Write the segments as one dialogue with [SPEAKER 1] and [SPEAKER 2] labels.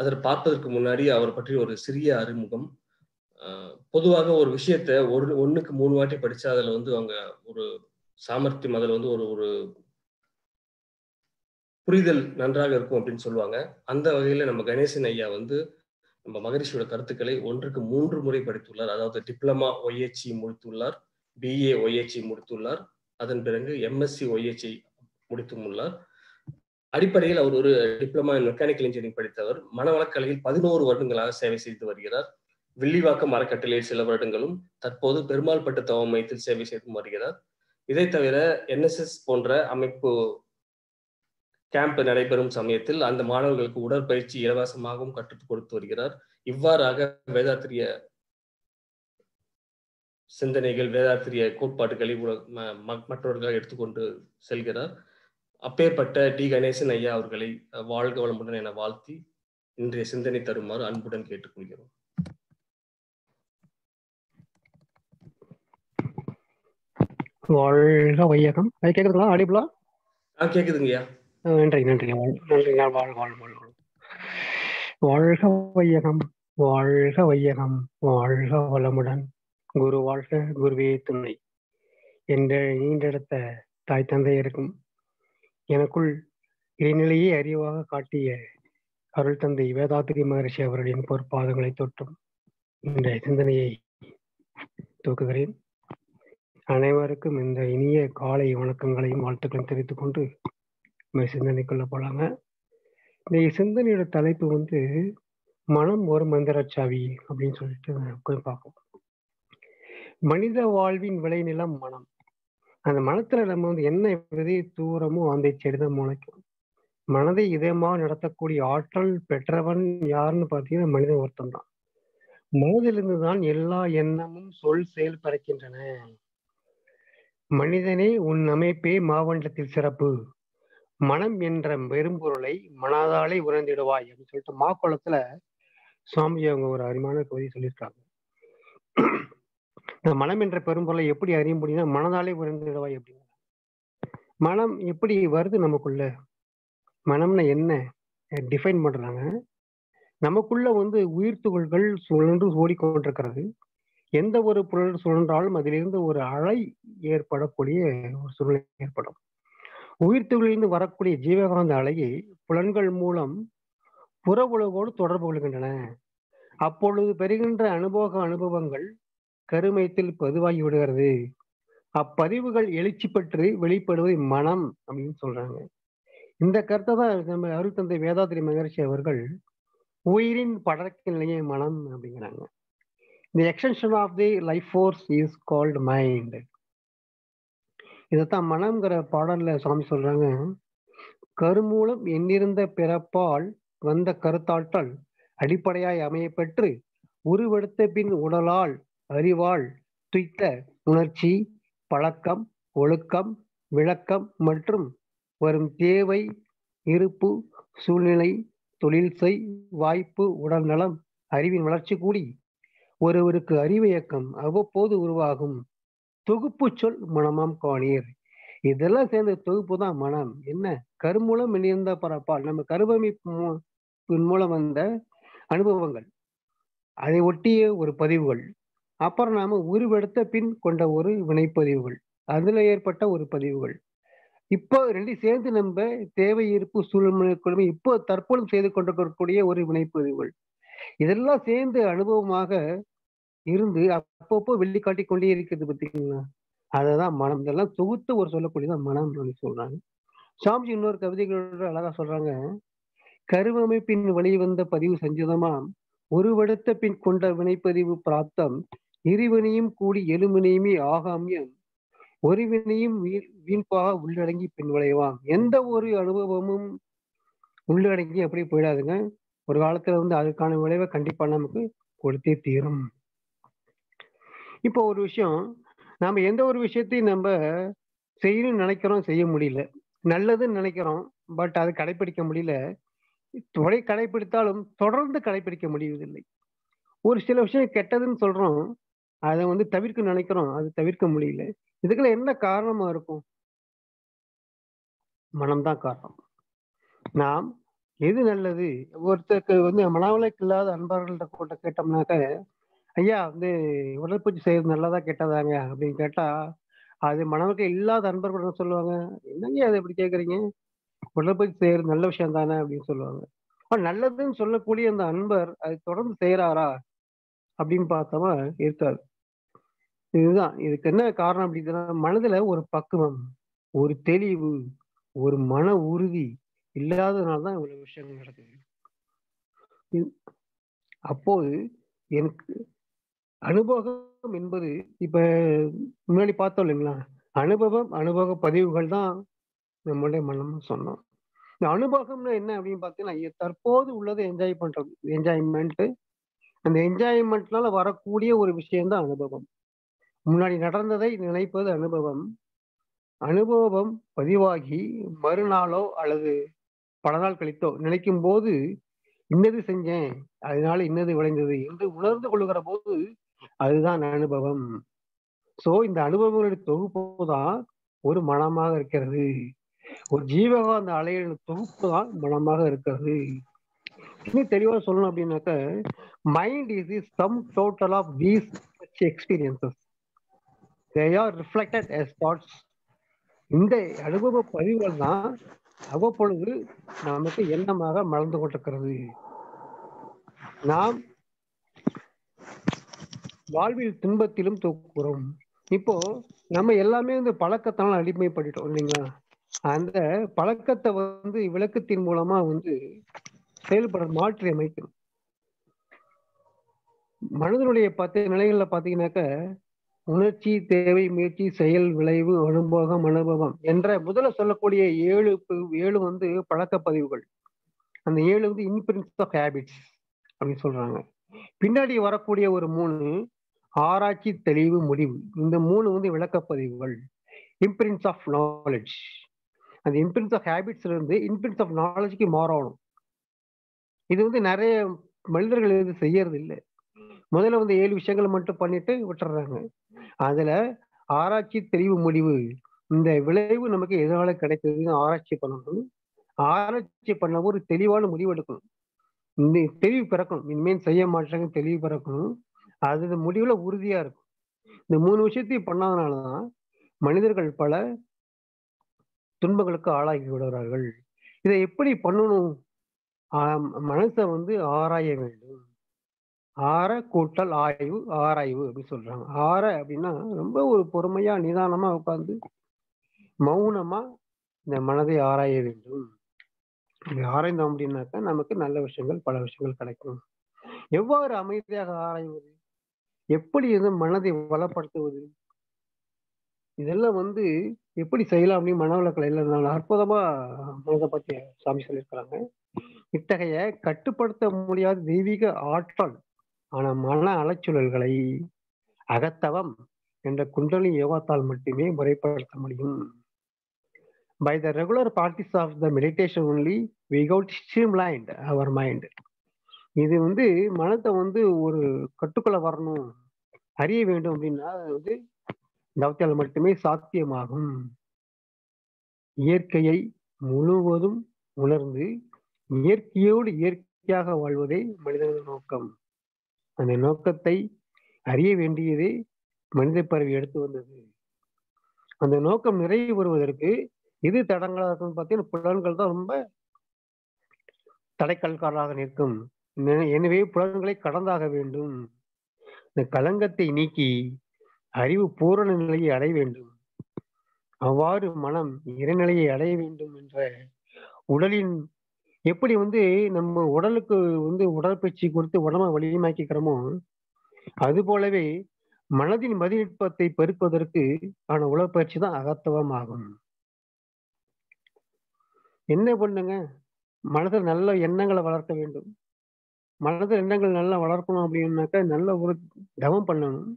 [SPEAKER 1] அதில் பார்ப்பதற்கு முன்னாடி அவர் பற்றி ஒரு சிறிய அறிமுகம். பொதுவாக ஒரு விஷயத்த ஒரு ஒன்றுக்கு மூணு வாட்டி படித்தா அதில் வந்து அவங்க ஒரு சாமர்த்தியம் அதில் வந்து ஒரு ஒரு புரிதல் நன்றாக இருக்கும் அப்படின்னு சொல்லுவாங்க. அந்த வகையில் நம்ம கணேசன் ஐயா வந்து நம்ம மகரிஷியோட கருத்துக்களை ஒன்றுக்கு மூன்று முறை படித்துள்ளார். அதாவது டிப்ளமா ஒய்ஹெச்இ முடித்துள்ளார் பிஏ ஒய்ஹெச்இ முடித்துள்ளார் அதன் பிறகு எம்எஸ்சி ஒய்ஹெச்இ முடித்துள்ளார் அடிப்படையில் அவர் ஒரு டிப்ளமா இன் மெக்கானிக்கல் இன்ஜினியரிங் படித்தவர். மனவளக்கலையில் பதினோரு வருடங்களாக சேவை செய்து வருகிறார். வில்லிவாக்கம் அறக்கட்டளையில் சில வருடங்களும் தற்போது பெருமாள்பட்டு தவ மையத்தில் சேவை செய்து வருகிறார். இதை தவிர என்எஸ்எஸ் போன்ற அமைப்பு கேம்ப் நடைபெறும் சமயத்தில் அந்த மாணவர்களுக்கு உடற்பயிற்சி இலவசமாகவும் கற்றுக் கொடுத்து வருகிறார். இவ்வாறாக வேதாத்திரிய சிந்தனைகள் வேதாத்திரிய கோட்பாடுகளை ம- ம- மற்றவர்களாக எடுத்துக்கொண்டு செல்கிறார். அப்பேற்பட்ட டி. கணேசன் ஐயா அவர்களை வாழ்க வளமுடன் என வாழ்த்தி இன்றைய சிந்தனை தருமாறு அன்புடன் கேட்டுக்கொள்கிறோம்.
[SPEAKER 2] வாழ்க வையகம். கேக்குதுங்களா? ஆடிபிளா
[SPEAKER 1] ஆ கேக்குதுங்கய்யா.
[SPEAKER 2] நன்றி நன்றி. நன்றி வாழ் வாழ் வாழ் வாழ் வாழ். வாழ்க வையகம் வாழ்க வையகம் வாழ்க வளமுடன். குரு வாழ்க குருவே துணை. என்ற ஈண்டெடுத்த தாய் தந்தையருக்கும் எனக்குள் இடைநிலையே அறிவாக காட்டிய அருள் தந்தை வேதாத்திரி மகரிஷி அவர்களின் பொற்பாதங்களை தொட்டும் இந்த சிந்தனையை துவக்குகிறேன். அனைவருக்கும் இந்த இனிய காலை வணக்கங்களையும் வாழ்த்துக்களையும் தெரிவித்துக் கொண்டு சிந்தனை சிந்தனைக்குள்ள போலாங்க. இந்த சிந்தனையோட தலைப்பு வந்து மனம் ஒரு மந்திரச்சாவி அப்படின்னு சொல்லிட்டு கொஞ்சம் பார்ப்போம். மனித வாழ்வின் விளைநிலம் மனம். அந்த மனத்துல நம்ம வந்து என்ன விதை தூரமோ அந்த செடி தான் முளைக்கும். மனதை இதயமாக நடத்தக்கூடிய ஆற்றல் பெற்றவன் யாருன்னு பார்த்தீங்கன்னா மனிதன் ஒருத்தன் தான் மனதிலிருந்து தான் எல்லா எண்ணமும் சொல் செயல் பறக்கின்றன மனிதனே உன் அமைப்பே மாவண்டத்தில் சிறப்பு. மனம் என்ற பெரும்பொருளை மனதாலே உணர்ந்திடுவாய் அப்படின்னு சொல்லிட்டு மாக்குளத்துல சுவாமி அவங்க ஒரு அருமையான கவிதை சொல்லியிருக்காங்க. இந்த மனம் என்ற பெரும்பொருளை எப்படி அறிய முடியும்னா மனதாலே உணர்ந்திடுவாய் அப்படின்னு. மனம் எப்படி வருது நமக்குள்ள? மனம்னா என்ன? டிஃபைன் பண்றாங்க. நமக்குள்ள வந்து உயிர் துகள்கள் சுழன்று ஓடிக்கொண்டிருக்கிறது. எந்த ஒரு பொருள் சுழன்றாலும் அதிலிருந்து ஒரு அலை ஏற்படக்கூடிய ஒரு சூழ்நிலை ஏற்படும். உயிர்த்துகளிலிருந்து வரக்கூடிய ஜீவகாந்த அலையை புலன்கள் மூலம் புற உலகோடு தொடர்பு கொள்கின்றன. அப்பொழுது பெறுகின்ற அனுபவ அனுபவங்கள் கருமையத்தில் பதிவாகி விடுகிறது. அப்பதிவுகள் எழுச்சி பெற்று வெளிப்படுவது மனம் அப்படின்னு சொல்றாங்க. இந்த கருத்தை தான் நம்ம அருள் தந்தை வேதாத்திரி மகர்ஷி அவர்கள் உயிரின் படர்க்க நிலைய மனம் அப்படிங்கிறாங்க. The extension of the life force is called mind இதைத்தான் மனம்ங்கிற பாடல்ல சுவாமி சொல்றாங்க. கருமூலம் எண்ணிருந்த பிறப்பால் வந்த கருத்தாற்றல் அடிப்படையாய் அமைய பெற்று உருவெடுத்த பின் உடலால் அறிவால் துய்த்த உணர்ச்சி பழக்கம் ஒழுக்கம் விளக்கம் மற்றும் வரும் தேவை இருப்பு சூழ்நிலை தொழில் செய் வாய்ப்பு உடல் நலம் அறிவின் வளர்ச்சி கூடி ஒருவருக்கு அறிவியக்கம் அவ்வப்போது உருவாகும். தொகுப்பு சொல் மனமாம் காணீர். இதெல்லாம் சேர்ந்த தொகுப்பு தான் மனம். என்ன? கருமூலம் இணைந்த பரப்பால் நம்ம கருவமைப்பு மூலம் வந்த அனுபவங்கள். அதை ஒட்டிய ஒரு பதிவுகள். அப்புறம் நாம உருவெடுத்த பின் கொண்ட ஒரு வினைப்பதிவுகள். அதுல ஏற்பட்ட ஒரு பதிவுகள். இப்போ ரெண்டு சேர்ந்து நம்ம தேவை இருப்பு சூழ்நிலை இப்போ தற்பொழுது செய்து கொண்டிருக்கக்கூடிய ஒரு வினைப்பதிவுகள். இதெல்லாம் சேர்ந்து அனுபவமாக இருந்து அப்பப்போ வெள்ளி காட்டி கொண்டே இருக்கிறது பார்த்தீங்களா? அததான் மனம். இதெல்லாம் தொகுத்து ஒரு சொல்லக்கூடியதான் மனம் அப்படின்னு சொல்றாங்க. சாமிஜி இன்னொரு கவிதைகளோட அழகா சொல்றாங்க. கருவமைப்பின் வெளிவந்த பதிவு செஞ்சதமாம். உருவெடுத்த பின் கொண்ட வினைப்பதிவு பிராப்தம். இருவினையும் கூடி எழுவினையுமே ஆகாமியம் ஒருவினையும் வீண்பாக உள்ளடங்கி பின் விளைவாம். எந்த ஒரு அனுபவமும் உள்ளடங்கி அப்படி போயிடாதுங்க. ஒரு காலத்துல வந்து அதுக்கான விளைவை கண்டிப்பா நமக்கு கொடுத்தே தீரும். இப்போ ஒரு விஷயம் நாம எந்த ஒரு விஷயத்தையும் நம்ம செய்யணும்னு நினைக்கிறோம் செய்ய முடியல. நல்லதுன்னு நினைக்கிறோம் பட் அது கடைபிடிக்க முடியல. தொடை கடைபிடித்தாலும் தொடர்ந்து கடைபிடிக்க முடியவதில்லை ஒரு சில விஷயம் கெட்டதுன்னு சொல்றோம் அதை வந்து தவிர்க்க நினைக்கிறோம். அது தவிர்க்க முடியல. இதுக்குள்ள என்ன காரணமா இருக்கும்? மனம்தான் காரணம். நாம் எது நல்லது? ஒருத்தருக்கு வந்து மனவளைக்கு இல்லாத அன்பர்கள்ட்ட கூட்ட கேட்டோம்னாக்க ஐயா வந்து உடற்பயிற்சி செய்யறது நல்லதா கெட்டதாங்க? அப்படின்னு கேட்டா அது மனவளக்கு இல்லாத அன்பர்கள் சொல்லுவாங்க. என்னங்க அதை இப்படி கேக்குறீங்க? உடற்பயிற்சி செய்யறது நல்ல விஷயம் தானே? அப்படின்னு சொல்லுவாங்க. நல்லதுன்னு சொல்லக்கூடிய அந்த அன்பர் அது தொடர்ந்து செய்யறாரா அப்படின்னு பார்த்தோமா இருக்காது இதுதான். இதுக்கு என்ன காரணம் அப்படின்னா மனதுல ஒரு பக்குவம் ஒரு தெளிவு ஒரு மன உறுதி இல்லாததுனால தான் இவ்வளவு விஷயங்கள் நடக்குது. அப்போது எனக்கு அனுபவம் என்பது இப்ப முன்னாடி பார்த்தோம் இல்லைங்களா? அனுபவம் அனுபவ பதிவுகள் தான் நம்மளுடைய மனம் சொன்னோம். இந்த அனுபவம்னா என்ன அப்படின்னு பார்த்தீங்கன்னா தற்போது உள்ளதை என்ஜாய் பண்றது என்ஜாய்மெண்ட் அந்த என்ஜாய்மெண்ட்னால வரக்கூடிய ஒரு விஷயம் தான் அனுபவம். முன்னாடி நடந்ததை நினைப்பது அனுபவம். அனுபவம் பதிவாகி மறுநாளோ அல்லது பல நாள் கழித்தோ நினைக்கும் போது இன்னது செஞ்சேன் அதனால இன்னது விளைந்தது என்று உணர்ந்து கொள்ளுகிற போது அதுதான் அனுபவம். சோ இந்த அனுபவங்களுடைய தொகுப்பு தான் ஒரு மனமாக இருக்கிறது. ஒரு ஜீவகாந்த அலைகளின் தொகுப்பு தான் மனமாக இருக்கிறது. இன்னும் தெளிவா சொல்லணும் அப்படின்னாக்க mind is the sum total of these experiences they are reflected as thoughts இந்த அனுபவ பதிவுகள் தான் அவ்வப்பொழுது நமக்கு எண்ணமாக மலர்ந்து கொண்டிருக்கிறது. நாம் வாழ்வில் துன்பத்திலும் தூக்குறோம் இப்போ நம்ம எல்லாமே வந்து பழக்கத்தால அடிமைப்பட்டுட்டோம் இல்லைங்களா? அந்த பழக்கத்தை வந்து விளக்கத்தின் மூலமா வந்து செயல்பட மாற்றி அமைக்கணும் மனதனுடைய பத்து நிலைகள்ல பாத்தீங்கன்னாக்க உணர்ச்சி தேவை முயற்சி செயல் விளைவு அனுபவம் அனுபவம் என்ற முதல்ல சொல்லக்கூடிய ஏழு பு- ஏழு வந்து பழக்க பதிவுகள் அந்த ஏழு வந்து இன்பிரின்ஸ் ஆஃப் ஹேபிட்ஸ் அப்படின்னு சொல்றாங்க. பின்னாடி வரக்கூடிய ஒரு மூணு ஆராய்ச்சி தெளிவு முடிவு. இந்த மூணு வந்து விளக்கப்பதிவுகள். இம்பிரின்ஸ் ஆஃப் நாலேஜ் அந்த இம்பிரின்ஸ் ஆஃப் ஹேபிட்ஸ்ல இருந்து இம்பிரின்ஸ் ஆஃப் நாலேஜுக்கு மாறணும். இது வந்து நிறைய மனிதர்கள் இது செய்யறது இல்லை. முதல்ல வந்து ஏழு விஷயங்களை மட்டும் பண்ணிட்டு விட்டுறாங்க. அதுல ஆராய்ச்சி தெளிவு முடிவு இந்த விளைவு நமக்கு எதனால கிடைக்கிறதுன்னு ஆராய்ச்சி பண்ணணும். ஆராய்ச்சி பண்ண ஒரு தெளிவான முடிவு எடுக்கணும். இந்த தெளிவு பிறக்கணும். இனிமேல் செய்ய மாட்டாங்க தெளிவு பிறக்கணும். அது இந்த முடிவுல உறுதியா இருக்கும். இந்த மூணு விஷயத்தையும் பண்ணாதனாலதான் மனிதர்கள் பல துன்பங்களுக்கு ஆளாகி விடுகிறார்கள். இதை எப்படி பண்ணணும்? மனசை வந்து ஆராய வேண்டும். ஆற கூட்டல் ஆய்வு ஆராய்வு அப்படின்னு சொல்றாங்க. ஆற அப்படின்னா ரொம்ப ஒரு பொறுமையா நிதானமா உட்கார்ந்து மௌனமா இந்த மனதை ஆராய வேண்டும். ஆராய்ந்தோம் அப்படின்னாக்கா நமக்கு நல்ல விஷயங்கள் பல விஷயங்கள் கிடைக்கும். எவ்வாறு அமைதியாக ஆராய்வது? எப்படி இது மனதை வளப்படுத்துவது? இதெல்லாம் வந்து எப்படி செய்யலாம் அப்படின்னு மனவளக்கலை இல்லை அற்புதமா மனதை பத்தி சாமி சொல்லியிருக்கிறாங்க. இத்தகைய கட்டுப்படுத்த முடியாத தெய்வீக ஆற்றல் ஆனால் மன அலைச்சூழல்களை அகத்தவம் என்ற குண்டலி யோகத்தால் மட்டுமே முறைப்படுத்த முடியும். By the regular practice of the meditation only we could streamlined our mind இது வந்து மனத்தை வந்து ஒரு கட்டுக்குள்ள வரணும். அறிய வேண்டும் அப்படின்னா அது வந்து தவத்தால் மட்டுமே சாத்தியமாகும். இயற்கையை முழுவதும் உணர்ந்து இயற்கையோடு இயற்கையாக வாழ்வதே மனிதனின் நோக்கம். அந்த நோக்கத்தை அறிய வேண்டியதே மனித பறவை எடுத்து வந்தது. அந்த நோக்கம் நிறைவு பெறுவதற்கு எது தடங்களாக இருக்கும் பார்த்தீங்கன்னா புலன்கள் தான் ரொம்ப தடைக்கல்காராக நிற்கும். எனவே புலன்களை கடந்தாக வேண்டும். இந்த களங்கத்தை நீக்கி அறிவு பூரண நிலையை அடைய வேண்டும். அவ்வாறு மனம் இறைநிலையை அடைய வேண்டும் என்ற உடலின் எப்படி வந்து நம்ம உடலுக்கு வந்து உடற்பயிற்சி கொடுத்து உடம்ப வலிமையாக்கிக்கிறோமோ அது போலவே மனதின் மதிநுட்பத்தை பெருக்குவதற்கு ஆன உடற்பயிற்சி தான் அகத்துவம் ஆகும் என்ன பண்ணுங்க? மனதில் நல்ல எண்ணங்களை வளர்க்க வேண்டும். மனதில் எண்ணங்கள் நல்லா வளர்க்கணும் அப்படின்னாக்கா நல்ல ஒரு தவம் பண்ணணும்.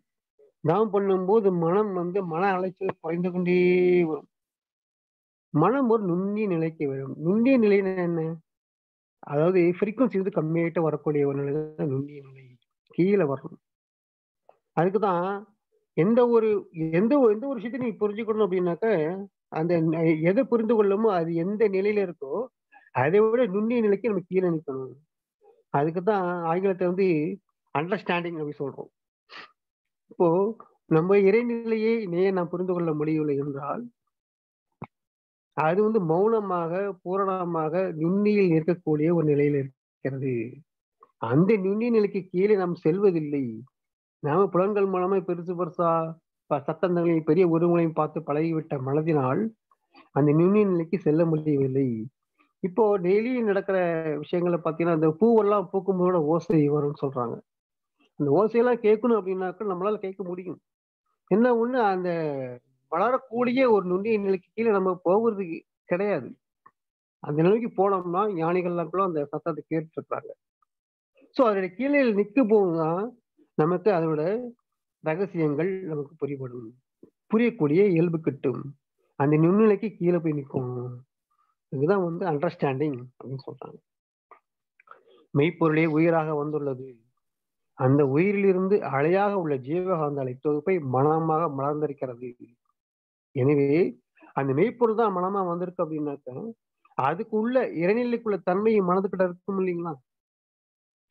[SPEAKER 2] தவம் பண்ணும்போது மனம் வந்து மன அலைச்சல் குறைந்து கொண்டே வரும். மனம் ஒரு நுண்ணிய நிலைக்கு வரும். நுண்ணிய நிலைன்னா என்ன? அதாவது ஃப்ரீக்குவன்சி வந்து கம்மியாயிட்டு வரக்கூடிய ஒரு நிலை தான் நுண்ணிய நிலை. கீழே வரணும். அதுக்கு தான் எந்த ஒரு எந்த ஒரு எந்த ஒரு விஷயத்தையும் நீ புரிஞ்சுக்கணும் அப்படின்னாக்க அந்த எதை புரிந்து கொள்ளமோ அது எந்த நிலையில இருக்கோ அதை விட நுண்ணிய நிலைக்கு நம்ம கீழே நிற்கணும் அதுக்கு தான் ஆங்கிலத்தை வந்து அண்டர்ஸ்டாண்டிங் அப்படி சொல்றோம். இப்போ நம்ம இறைநிலையை ஏன் நாம் புரிந்து கொள்ள முடியவில்லை என்றால் அது வந்து மௌனமாக பூரணமாக நுண்ணியில் இருக்கக்கூடிய ஒரு நிலையில் இருக்கிறது. அந்த நுண்ணிய நிலைக்கு கீழே நாம் செல்வதில்லை. நாம புலன்கள் மூலமா பெருசு பெருசா சத்தங்களையும் பெரிய உருவங்களையும் பார்த்து பழகிவிட்ட மனதினால் அந்த நுண்ணிய நிலைக்கு செல்ல முடியவில்லை. இப்போ டெய்லி நடக்கிற விஷயங்களை பார்த்தீங்கன்னா அந்த பூவெல்லாம் பூக்கும்போது ஓசை வரும்னு சொல்றாங்க. அந்த ஓசையெல்லாம் கேட்கணும் அப்படின்னாக்க நம்மளால கேட்க முடியும். என்ன ஒண்ணு அந்த வளரக்கூடிய ஒரு நுண்ணிய நிலைக்கு கீழே நம்ம போகிறது கிடையாது. அந்த நிலைக்கு போனோம்னா ஞானிகள்லாம் கூட அந்த சத்தத்தை கேட்டு இருக்காங்க ஸோ அதோட கீழே நிற்க போகுதான் நமக்கு அதோட ரகசியங்கள் நமக்கு புரியப்படும் புரியக்கூடிய இயல்பு கிட்டும். அந்த நுண்ணிலைக்கு கீழே போய் நிற்கும். இதுதான் வந்து அண்டர்ஸ்டாண்டிங் அப்படின்னு சொல்றாங்க. மெய்ப்பொருளே உயிராக வந்துள்ளது. அந்த உயிரிலிருந்து அலையாக உள்ள ஜீவகாந்தலை தொகுப்பை மனமாக மலர்ந்திருக்கிறது. எனவே அந்த மெய்ப்பொருள் தான் மனமா வந்திருக்கு அப்படின்னாக்க அதுக்குள்ள இறைநிலைக்குள்ள தன்மை மனதுக்கிட்ட இருக்கும் இல்லைங்களா?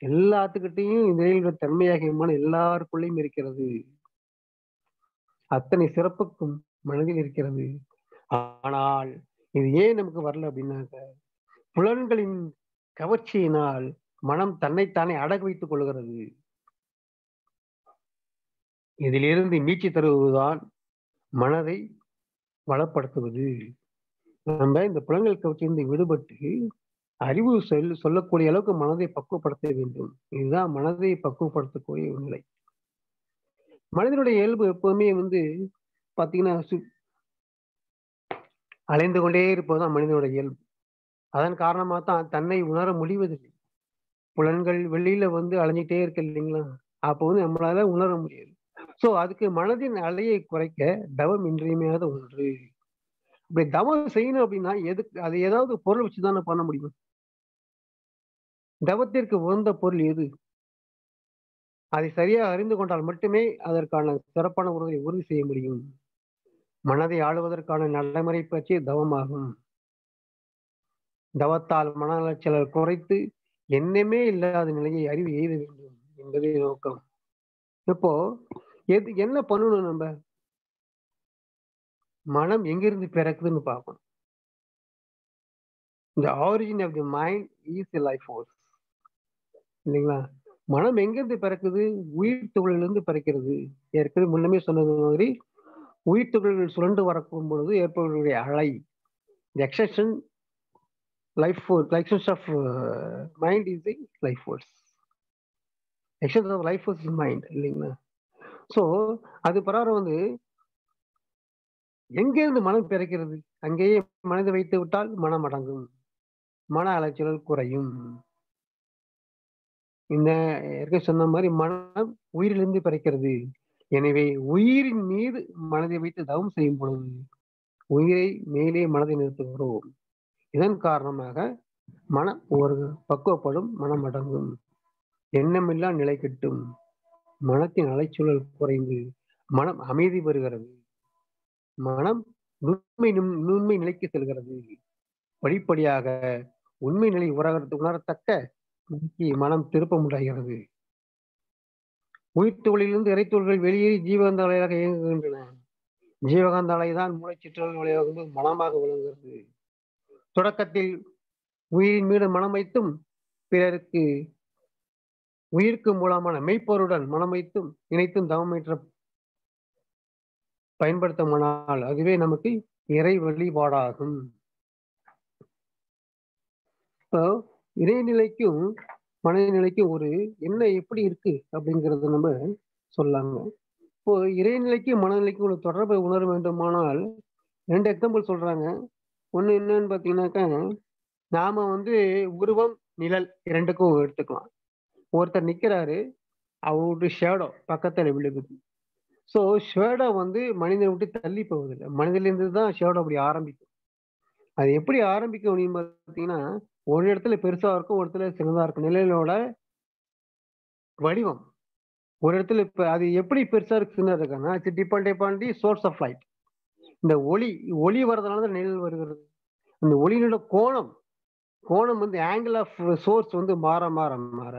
[SPEAKER 2] எல்லாத்துக்கிட்டையும் இந்த தன்மையாக மனம் எல்லாருக்குள்ளேயும் இருக்கிறது. அத்தனை சிறப்புக்கும் மனதில் இருக்கிறது. ஆனால் இது ஏன் நமக்கு வரல அப்படின்னாக்க புலன்களின் கவர்ச்சியினால் மனம் தன்னைத்தானே அடகு வைத்துக் கொள்கிறது. இதிலிருந்து மீட்சி தருவதுதான் மனதை வளப்படுத்துவது. நம்ம இந்த புலன்கள் கவர்ச்சியிலிருந்து விடுபட்டு அறிவு சொல் சொல்லக்கூடிய அளவுக்கு மனதை பக்குவப்படுத்த வேண்டும். இதுதான் மனதை பக்குவப்படுத்தக்கூடிய ஒரு நிலை. மனிதனுடைய இயல்பு எப்பவுமே வந்து பாத்தீங்கன்னா அலைந்து கொண்டே இருப்பதுதான் மனிதனுடைய இயல்பு. அதன் காரணமாக தான் தன்னை உணர முடிவதில்லை. புலன்கள் வெளியில வந்து அலைஞ்சிட்டே இருக்கு இல்லைங்களா? அப்போ வந்து நம்மளால உணர முடியாது. சோ அதுக்கு மனதின் அலையை குறைக்க தவம் இன்றியமையாத ஒன்று. இப்படி தவம் செய்யணும் அப்படின்னா எதுக்கு அது ஏதாவது பொருள் வச்சுதானே பண்ண முடியும். தவத்திற்கு உகந்த பொருள் எது? அதை சரியாக அறிந்து கொண்டால் மட்டுமே அதற்கான சிறப்பான உறவை உறுதி செய்ய முடியும். மனதை ஆளுவதற்கான நடைமுறை பற்றி தவமாகும். தவத்தால் மன அலைச்சலர் குறைத்து என்னமே இல்லாத நிலையை அறிவு எய்த வேண்டும் என்பதே நோக்கம். இப்போ எது என்ன பண்ணணும் நம்ம? மனம் எங்கிருந்து பிறக்குதுன்னு பார்க்கணும். இந்த origin of the mind is life force இல்லைங்களா? மனம் எங்கிருந்து பிறக்குது? உயிர் துகளிலிருந்து பிறக்கிறது. ஏற்கனவே முன்னமே சொன்னது மாதிரி உயிர் துகள்கள் சுரண்டு வரக்கும் பொழுது ஏற்படக்கூடிய அலை extension life force extension of mind is the life force extension of life force is mind இல்லைங்களா? ஸோ அது பிரகாரம் வந்து எங்கிருந்து மனம் பிறக்கிறது? அங்கேயே மனதை வைத்து விட்டால் மனம் அடங்கும். மன அலைச்சல் குறையும். இந்த ஏற்கனவே சொன்ன மாதிரி மனம் உயிரிலிருந்து பிறக்கிறது. எனவே உயிரின் மீது மனதை வைத்து தவம் செய்யும் பொழுது உயிரை மேலே மனதை நிறுத்துகிறோம். இதன் காரணமாக மனம் ஒரு பக்குவப்படும் மனம் அடங்கும். எண்ணமில்லா நிலை கிட்டும். மனத்தின் அலைச்சூழல் குறைந்து மனம் அமைதி பெறுகிறது. மனம் நுண்மை நுண்மை நிலைக்கு செல்கிறது. படிப்படியாக உண்மை நிலை உணர உணரத்தக்க மனம் திருப்பம் உண்டாகிறது. உயிர்த்துகளிலிருந்து இறைத்துள்கள் வெளியேறி ஜீவகாந்த அலையாக இயங்குகின்றன. ஜீவகாந்த அலைதான் மூளைச்சிற்றல் விளையாகும்போது மனமாக விளங்குகிறது. தொடக்கத்தில் உயிரின் மீது மனம் வைத்தும் பிறருக்கு உயிர்க்கு மூலமான மெய்ப்பொருடன் மனம் வைத்தும் இணைத்தும் தவமேற்ற பயன்படுத்தமானால் அதுவே நமக்கு இறை வழிபாடாகும். இப்போ இறைநிலைக்கும் மனநிலைக்கும் ஒரு என்ன எப்படி இருக்கு அப்படிங்கிறத நம்ம சொல்லாங்க இப்போ இறைநிலைக்கும் மனநிலைக்கும் ஒரு தொடர்பை உணர வேண்டுமானால் ரெண்டு எக்ஸாம்பிள் சொல்றாங்க. ஒண்ணு என்னன்னு பாத்தீங்கன்னாக்கா நாம வந்து உருவம் நிழல் இரண்டுக்கும் எடுத்துக்கலாம். ஒருத்தர் நிக்கிறாரு அவருடைய ஷேடோ பக்கத்துல விழுகுது. ஸோ ஷேடோ வந்து மனிதனை விட்டு தள்ளி போவதில்லை. மனிதனிலிருந்து தான் ஷேடோ அப்படி ஆரம்பிக்கும். அது எப்படி ஆரம்பிக்க முடியும் பார்த்தீங்கன்னா ஒரு இடத்துல பெருசா இருக்கும் ஒரு இடத்துல சின்னதா இருக்கும். நிலையிலோட வடிவம். ஒரு இடத்துல இப்ப அது எப்படி பெருசா இருக்கு சின்னதா இருக்காங்கன்னா it's depend upon the source of light இந்த ஒளி ஒளி வர்றதுனால தான் நிழல் வருகிறது. அந்த ஒளியினோட கோணம் கோணம் வந்து ஆங்கிள் ஆஃப் சோர்ஸ் வந்து மாற மாற மாற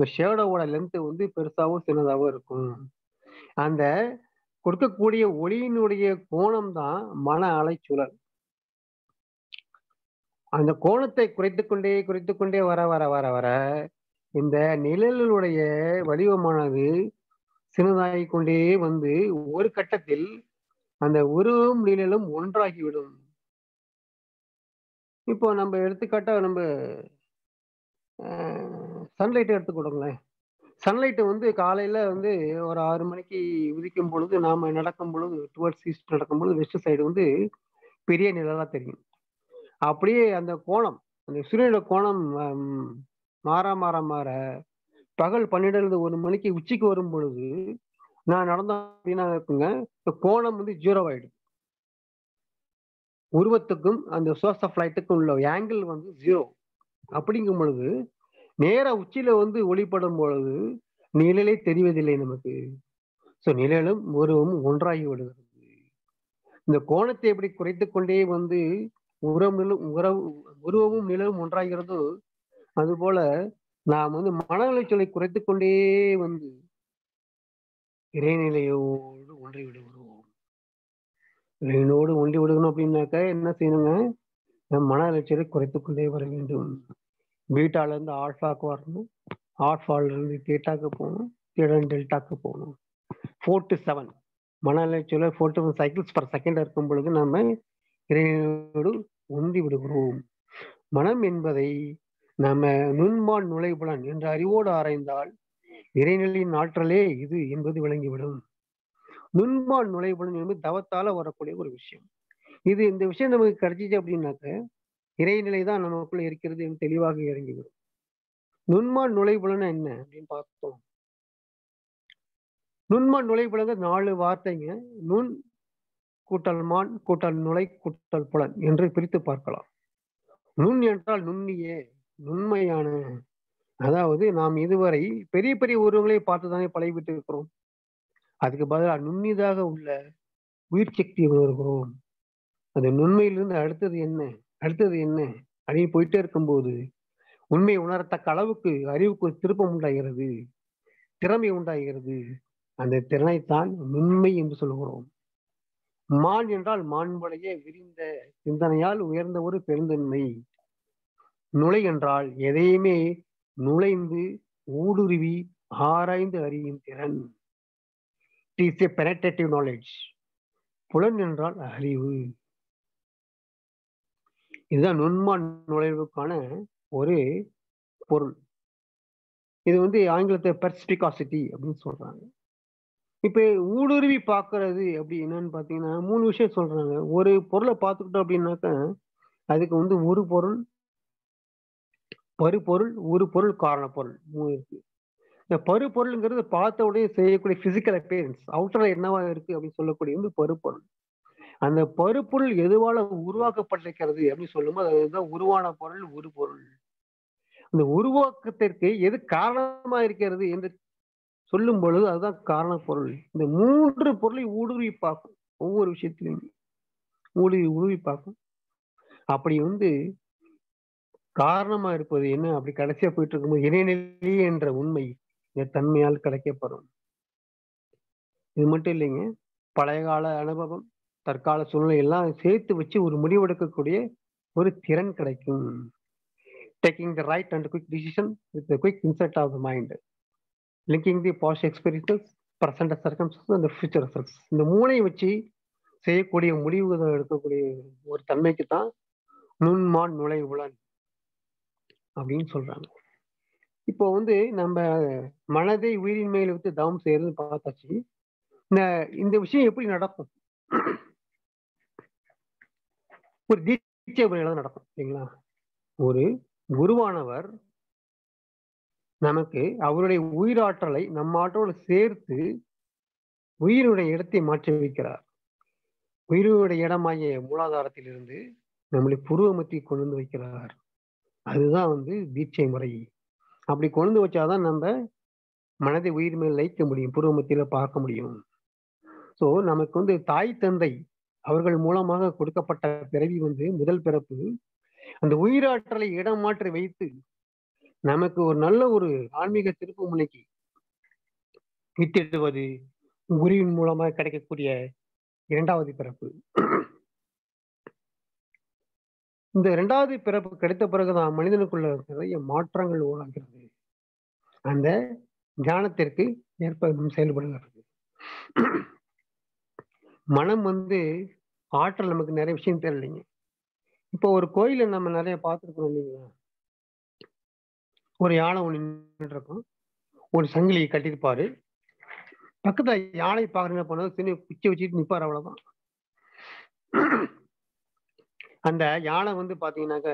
[SPEAKER 2] இந்த ஷேடோவோட லென்த் வந்து பெருசாவோ சின்னதாவோ இருக்கும். அந்த கொடுக்கக்கூடிய ஒளியினுடைய கோணம் தான் மன அலைச்சூழல். அந்த கோணத்தை குறைத்து கொண்டே குறைத்து கொண்டே வர வர வர வர இந்த நிழலுடைய வடிவமானது சின்னதாகி கொண்டே வந்து ஒரு கட்டத்தில் அந்த உருவம் நிழலும் ஒன்றாகிவிடும். இப்போ நம்ம எடுத்துக்காட்டா நம்ம சன்லைட்டை எடுத்துக்கொடுங்களேன் சன்லைட்டு வந்து காலையில் வந்து ஒரு ஆறு மணிக்கு உதிக்கும் பொழுது நாம் நடக்கும் பொழுது டுவர்ட்ஸ் ஈஸ்ட் நடக்கும் பொழுது வெஸ்ட் சைடு வந்து பெரிய நிழலாக தெரியும். அப்படியே அந்த கோணம் அந்த சூரியனோட கோணம் மாற மாற மாற பகல் பன்னிரெண்டு ஒரு மணிக்கு உச்சிக்கு வரும் பொழுது நான் நடந்தேன் அப்படின்னா இருக்குங்க இந்த கோணம் வந்து ஜீரோ ஆயிடும் உருவத்துக்கும் அந்த சோர்ஸ் ஆஃப் லைட்டுக்கும் உள்ள ஆங்கிள் வந்து ஜீரோ அப்படிங்கும் பொழுது நேரா உச்சியில வந்து ஒளிப்படும் பொழுது நிழலே தெரிவதில்லை நமக்கு. ஸோ நிழலும் உருவமும் ஒன்றாகி விடுகிறது. இந்த கோணத்தை எப்படி குறைத்து கொண்டே வந்து உரம் நிலும் உறவு உருவமும் நிழலும் ஒன்றாகிறதோ அதுபோல நாம் வந்து மன உளைச்சலை குறைத்து கொண்டே வந்து இறைநிலையோடு ஒன்றி விடுகிறோம். இறைவனோடு ஒன்றி விடுகணும் அப்படின்னாக்க என்ன செய்யணுங்க? நம் மன அலைச்சலை குறைத்து கொண்டே வர வேண்டும். பீட்டால இருந்து ஆல்ஃபாக்கு வரணும். ஆல்ஃபால இருந்து தீட்டாக்கு போகணும். தீடன் டெல்டாக்கு போகணும். Four to seven. மனநிலை அலைச்சலை four to cycles per second இருக்கும் பொழுது நம்ம இறைவனோடு உந்தி விடுகிறோம். மனம் என்பதை நம்ம நுண்மான் நுழைபுலன் என்ற அறிவோடு ஆராய்ந்தால் இறைநிலையின் ஆற்றலே இது என்பது விளங்கிவிடும். நுண்மான் நுழைபுலன் என்பது தவத்தால வரக்கூடிய ஒரு விஷயம். இது இந்த விஷயம் நமக்கு கிடைச்சிச்சு அப்படின்னாக்க இறைநிலை தான் நமக்குள்ள இருக்கிறது என்று தெளிவாக இறங்கிவிடும். நுண்மான் நுழைபுலன் என்ன அப்படின்னு பார்த்தோம். நுண்மான் நுழைபுலங்க நாலு வார்த்தைங்க. நுண் கூட்டல் மான் கூட்டல் நுழை கூட்டல் புலன் என்று பிரித்து பார்க்கலாம். நுண் என்றால் நுண்ணியே நுண்மையான. அதாவது நாம் இதுவரை பெரிய பெரிய உருவங்களை பார்த்துதானே பழகிவிட்டு இருக்கிறோம் அதுக்கு பதிலாக நுண்ணிதாக உள்ள உயிர் சக்தி உணர்கிறோம் அது நுண்மையிலிருந்து அடுத்தது என்ன? அடுத்தது என்ன? அப்படின்னு போயிட்டே இருக்கும்போது உண்மை உணரத்தக்க அளவுக்கு அறிவுக்கு திருப்பம் உண்டாகிறது. திறமை உண்டாகிறது. அந்த திறனைத்தான் நுண்மை என்று சொல்கிறோம் மான் என்றால் மாண்புடைய விரிந்த சிந்தனையால் உயர்ந்த ஒரு பெருந்தன்மை. நுழை என்றால் எதையுமே நுழைந்து ஊடுருவி ஆராய்ந்து அறியும் திறன். இஸ் எ பெனட்டேட்டிவ் நாலேஜ் புலன் என்றால் அறிவு. இதுதான் நுண்மான் நுழைவுக்கான ஒரு பொருள். இது வந்து ஆங்கிலத்தை பெர்ஸ்பிகாசிட்டி அப்படின்னு சொல்றாங்க. இப்போ ஊடுருவி பார்க்கறது அப்படி என்னன்னு பார்த்தீங்கன்னா மூணு விஷயம் சொல்றாங்க. ஒரு பொருளை பார்த்துக்கிட்டோம் அப்படின்னாக்கா அதுக்கு வந்து ஒரு பொருள் பருப்பொருள் ஒரு பொருள் காரண பொருள் மூணு இருக்கு. இந்த பருப்பொருளுங்கிறது பார்த்த உடனே செய்யக்கூடிய பிசிக்கல் அப்பியரன்ஸ் அவுட்டர்ல என்னவா இருக்கு அப்படின்னு சொல்லக்கூடிய வந்து பருப்பொருள். அந்த பருப்பொருள் எதுவால உருவாக்கப்பட்டிருக்கிறது அப்படின்னு சொல்லும்போது அதுதான் உருவான பொருள் உருபொருள் அந்த உருவாக்கத்திற்கு எது காரணமா இருக்கிறது என்று சொல்லும் பொழுது அதுதான் காரண பொருள் இந்த மூன்று பொருளை ஊடுருவி பார்க்கும் ஒவ்வொரு விஷயத்திலையும் ஊடுருவி ஊடுருவி பார்க்கும் அப்படி வந்து காரணமா இருப்பது என்ன? அப்படி கடைசியா போயிட்டு இருக்கும்போது இணைநிலை என்ற உண்மை இந்த தன்மையால் கிடைக்கப்படும் இது மட்டும் இல்லைங்க. பழைய கால அனுபவம் தற்கால சூழ்நிலை எல்லாம் சேர்த்து வச்சு ஒரு முடிவெடுக்கக்கூடிய ஒரு திறன் கிடைக்கும். Taking the right and quick decision with quick insight of the mind linking the past experiences present circumstances அந்த ஃபியூச்சர் ரிசல்ட்ஸ் இந்த மூணையும் வச்சு செய்யக்கூடிய முடிவுகள் எடுக்கக்கூடிய ஒரு தன்மைக்கு தான் நுண்மான் நுழைவுலன் அப்படின்னு சொல்றாங்க. இப்போ வந்து நம்ம மனதை உயிரின் மேல் விட்டு தவம் செய்யறதுன்னு பார்த்தாச்சு. இந்த இந்த விஷயம் எப்படி நடக்கும்? ஒரு தீட்சை முறையில தான் நடக்கும் சரிங்களா? ஒரு குருவானவர் நமக்கு அவருடைய உயிராற்றலை நம்ம ஆற்றோடு சேர்த்து உயிருடைய இடத்தை மாற்றி வைக்கிறார். உயிருடைய இடமாகிய மூலாதாரத்திலிருந்து நம்மளை புருவமத்தி கொண்டு வந்து வைக்கிறார். அதுதான் வந்து தீட்சை முறை. அப்படி கொண்டு வச்சாதான் நம்ம மனதை உயிர் மேல் லைக்க முடியும் புருவமத்தியில பார்க்க முடியும். ஸோ நமக்கு வந்து தாய் தந்தை அவர்கள் மூலமாக கொடுக்கப்பட்ட பிறவி வந்து முதல் பிறப்பு. அந்த உயிராற்றலை இடம் மாற்றி வைத்து நமக்கு ஒரு நல்ல ஒரு ஆன்மீக திருப்பு முனைக்கு வித்திடுவது குருவின் மூலமாக கிடைக்கக்கூடிய இரண்டாவது பிறப்பு. இந்த இரண்டாவது பிறப்பு கிடைத்த பிறகுதான் மனிதனுக்குள்ள நிறைய மாற்றங்கள் உருவாகிறது. அந்த தியானத்திற்கு ஏற்ப செயல்படுகிறது. மனம் வந்து ஆற்றல் நமக்கு நிறைய விஷயம் தெரியலைங்க இப்போ ஒரு கோயில நம்ம நிறைய பார்த்துருக்கோம் இல்லைங்களா? ஒரு யானை ஒன்று இருக்கும் ஒரு சங்கிலியை கட்டியிருப்பாரு. பக்கத்துல யானை என்ன போனது சின்ன குச்சி வச்சுட்டு நிப்பாரு அவ்வளவுதான். அந்த யானை வந்து பாத்தீங்கன்னாக்க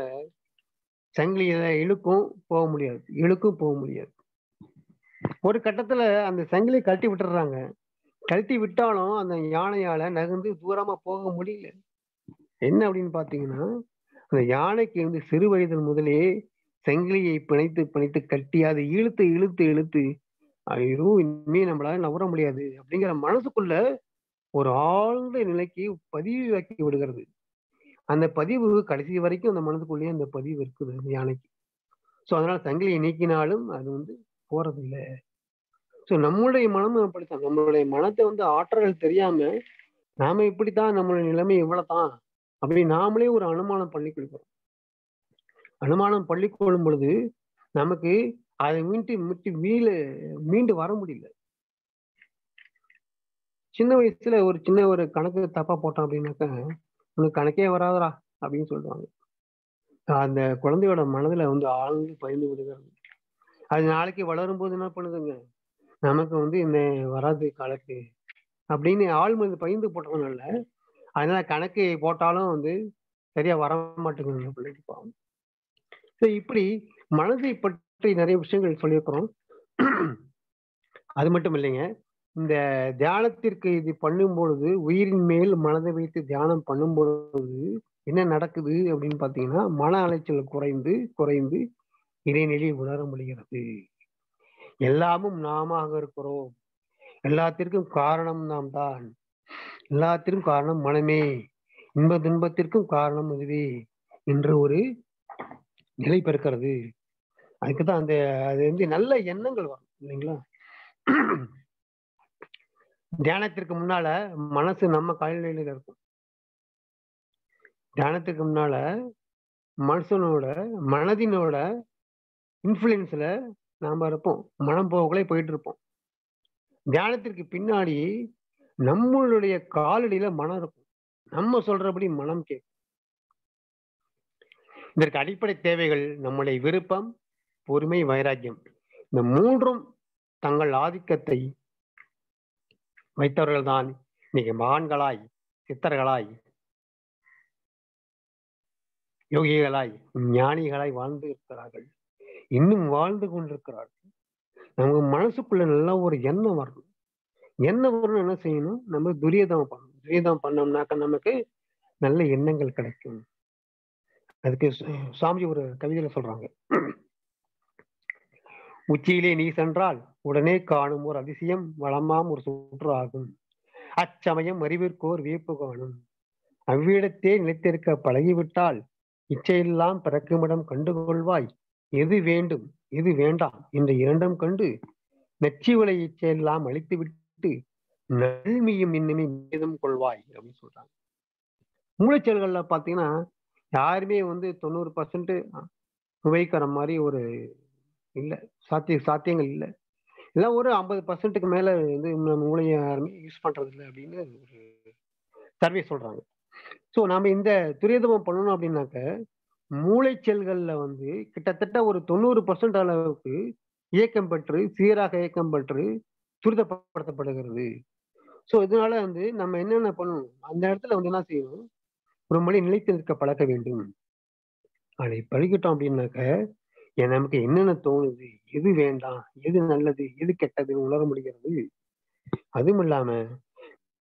[SPEAKER 2] சங்கிலியை இழுக்கும் போக முடியாது. இழுக்கும் போக முடியாது. ஒரு கட்டத்துல அந்த சங்கிலியை கட்டி விட்டுறாங்க. கழட்டி விட்டாலும் அந்த யானையால நகர்ந்து தூரமா போக முடியல. என்ன அப்படின்னு பாத்தீங்கன்னா அந்த யானைக்கு வந்து சிறு வயதில் முதலே சங்கிலியை பிணைத்து பிணைத்து கட்டி அதை இழுத்து இழுத்து இழுத்து ஐயோ இனிமே நம்மளால நவர முடியாது அப்படிங்கிற மனசுக்குள்ள ஒரு ஆழ்ந்த நிலைக்கு பதிவாக்கி விடுகிறது. அந்த பதிவு கடைசி வரைக்கும் அந்த மனதுக்குள்ளேயே அந்த பதிவு இருக்குது அந்த யானைக்கு. ஸோ அதனால சங்கிலியை நீக்கினாலும் அது வந்து போறதில்லை. ஸோ நம்மளுடைய மனமும் அப்படித்தான். நம்மளுடைய மனத்தை வந்து ஆற்றல்கள் தெரியாம நாம இப்படித்தான் நம்மளுடைய நிலைமை இவ்வளவுதான் அப்படி நாமளே ஒரு அனுமானம் பண்ணி கொடுக்கிறோம். அனுமானம் பண்ணி கொள்ளும் பொழுது நமக்கு அதை மீண்டு மீட்டு மீள மீண்டு வர முடியல. சின்ன வயசுல ஒரு சின்ன ஒரு கணக்கு தப்பா போட்டோம் அப்படின்னாக்கா உனக்கு கணக்கே வராதரா அப்படின்னு சொல்லுவாங்க. அந்த குழந்தையோட மனதுல வந்து ஆழ்ந்து பயந்து விடுகிறது. அது நாளைக்கு வளரும் போது என்ன பண்ணுதுங்க? நமக்கு வந்து இந்த வராது கணக்கு அப்படின்னு ஆள் மருந்து பயந்து போட்டதுனால அதனால கணக்கு போட்டாலும் வந்து சரியா வர மாட்டேங்குது பிள்ளைக்கு பாவம். ஸோ இப்படி மனதை பற்றி நிறைய விஷயங்கள் சொல்லியிருக்கிறோம். அது மட்டும் இல்லைங்க. இந்த தியானத்திற்கு இது பண்ணும் பொழுது உயிரின் மேல் மனதை வைத்து தியானம் பண்ணும் பொழுது என்ன நடக்குது அப்படின்னு பார்த்தீங்கன்னா மன அலைச்சல் குறைந்து குறைந்து இடைநிலை உணர முடிகிறது. எல்லாமும் நாம இருக்கிறோம். எல்லாத்திற்கும் காரணம் நாம் தான். எல்லாத்திற்கும் காரணம் மனமே. இன்ப துன்பத்திற்கும் காரணம் அதுவே என்று ஒரு நிலை பெருக்கிறது அதுக்குதான் அந்த அது வந்து நல்ல எண்ணங்கள் வரும் இல்லைங்களா? தியானத்திற்கு முன்னால மனசு நம்ம கால்நிலையில இருக்கும். தியானத்துக்கு முன்னால மனுஷனோட மனதினோட இன்ஃபுளுன்ஸ்ல நாம இருப்போம். மனம் போகலே போயிட்டு இருப்போம் தியானத்திற்கு பின்னாடி நம்மளுடைய காலடியில மனம் இருக்கும். நம்ம சொல்றபடி மனம் கேட்கும் இதற்கு அடிப்படை தேவைகள் நம்முடைய விருப்பம் பொறுமை வைராக்கியம். இந்த மூன்றும் தங்கள் ஆதிக்கத்தை வைத்தவர்கள் தான் இன்னைக்கு மகான்களாய் சித்தர்களாய் யோகிகளாய் ஞானிகளாய் வாழ்ந்து இருக்கிறார்கள். இன்னும் வாழ்ந்து கொண்டிருக்கிறார்கள். நமக்கு மனசுக்குள்ள நல்லா ஒரு எண்ணம் வரணும். எண்ணம் வரணும் என்ன செய்யணும்? நம்ம துரியதம் பண்ணணும். துரியதம் பண்ணோம்னாக்க நமக்கு நல்ல எண்ணங்கள் கிடைக்கும். அதுக்கு சாமி ஒரு கவிதையில சொல்றாங்க. உச்சியிலே நீ சென்றால் உடனே காணும் ஒரு அதிசயம் வளமாம் ஒரு சுற்று ஆகும். அச்சமயம் அறிவிற்கோர் வியப்பு காணும். அவ்விடத்தே நிலைத்திருக்க பழகிவிட்டால் இச்சையெல்லாம் பிறக்குமிடம் கண்டுகொள்வாய். எது வேண்டும் எது வேண்டாம் என்ற இரண்டும் கண்டு நச்சுவிலை இச்சையெல்லாம் அழித்து விட்டு நல்மியும் இன்னுமே மீதம் கொள்வாய் அப்படின்னு சொல்றாங்க. மூளைச்செல்கள்ல பாத்தீங்கன்னா யாருமே வந்து தொண்ணூறு பர்சன்ட் உபயோகிக்கிற மாதிரி ஒரு இல்லை சாத்திய சாத்தியங்கள் இல்லை. எல்லாம் ஒரு ஐம்பது பர்சன்ட்டுக்கு மேல வந்து மூளையை யாருமே யூஸ் பண்றது இல்லை அப்படின்னு ஒரு சர்வே சொல்றாங்க. ஸோ நாம இந்த துரிதமம் பண்ணணும் அப்படின்னாக்க மூளை செல்கள்ல வந்து கிட்டத்தட்ட ஒரு தொண்ணூறு பர்சன்ட் அளவுக்கு இயக்கம் பெற்று சீராக இயக்கம் பெற்று துரிதப்படுத்தப்படுகிறது. ஸோ இதனால வந்து நம்ம என்னென்ன பண்ணணும்? அந்த இடத்துல வந்து என்ன செய்யணும்? ஒரு மொழி நிலைத்து நிற்க பழக்க வேண்டும். அதை பழகிட்டோம் அப்படின்னாக்க நமக்கு என்னென்ன தோணுது? எது வேண்டாம்? எது நல்லது? எது கெட்டதுன்னு உணர முடிகிறது. அதுவும் இல்லாம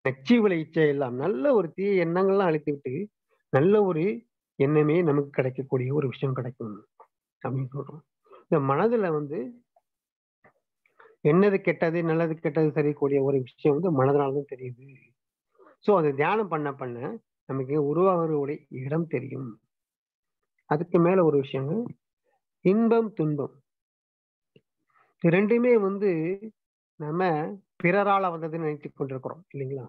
[SPEAKER 2] நச்சு விளைச்ச எல்லாம் நல்ல ஒரு தீய எண்ணங்கள்லாம் அழித்து விட்டு நல்ல ஒரு எண்ணமே நமக்கு கிடைக்கக்கூடிய ஒரு விஷயம் கிடைக்கும் அப்படின்னு சொல்றோம். இந்த மனதுல வந்து என்னது கெட்டது நல்லது கெட்டது தெரியக்கூடிய ஒரு விஷயம் வந்து மனதனால்தான் தெரியுது. ஸோ அதை தியானம் பண்ண பண்ண நமக்கு உருவாகிற இடம் தெரியும். அதுக்கு மேல ஒரு விஷயம் இன்பம் துன்பம். ரெண்டுமே வந்து நம்ம பிறரால வந்ததுன்னு நினைத்து கொண்டிருக்கிறோம் இல்லைங்களா?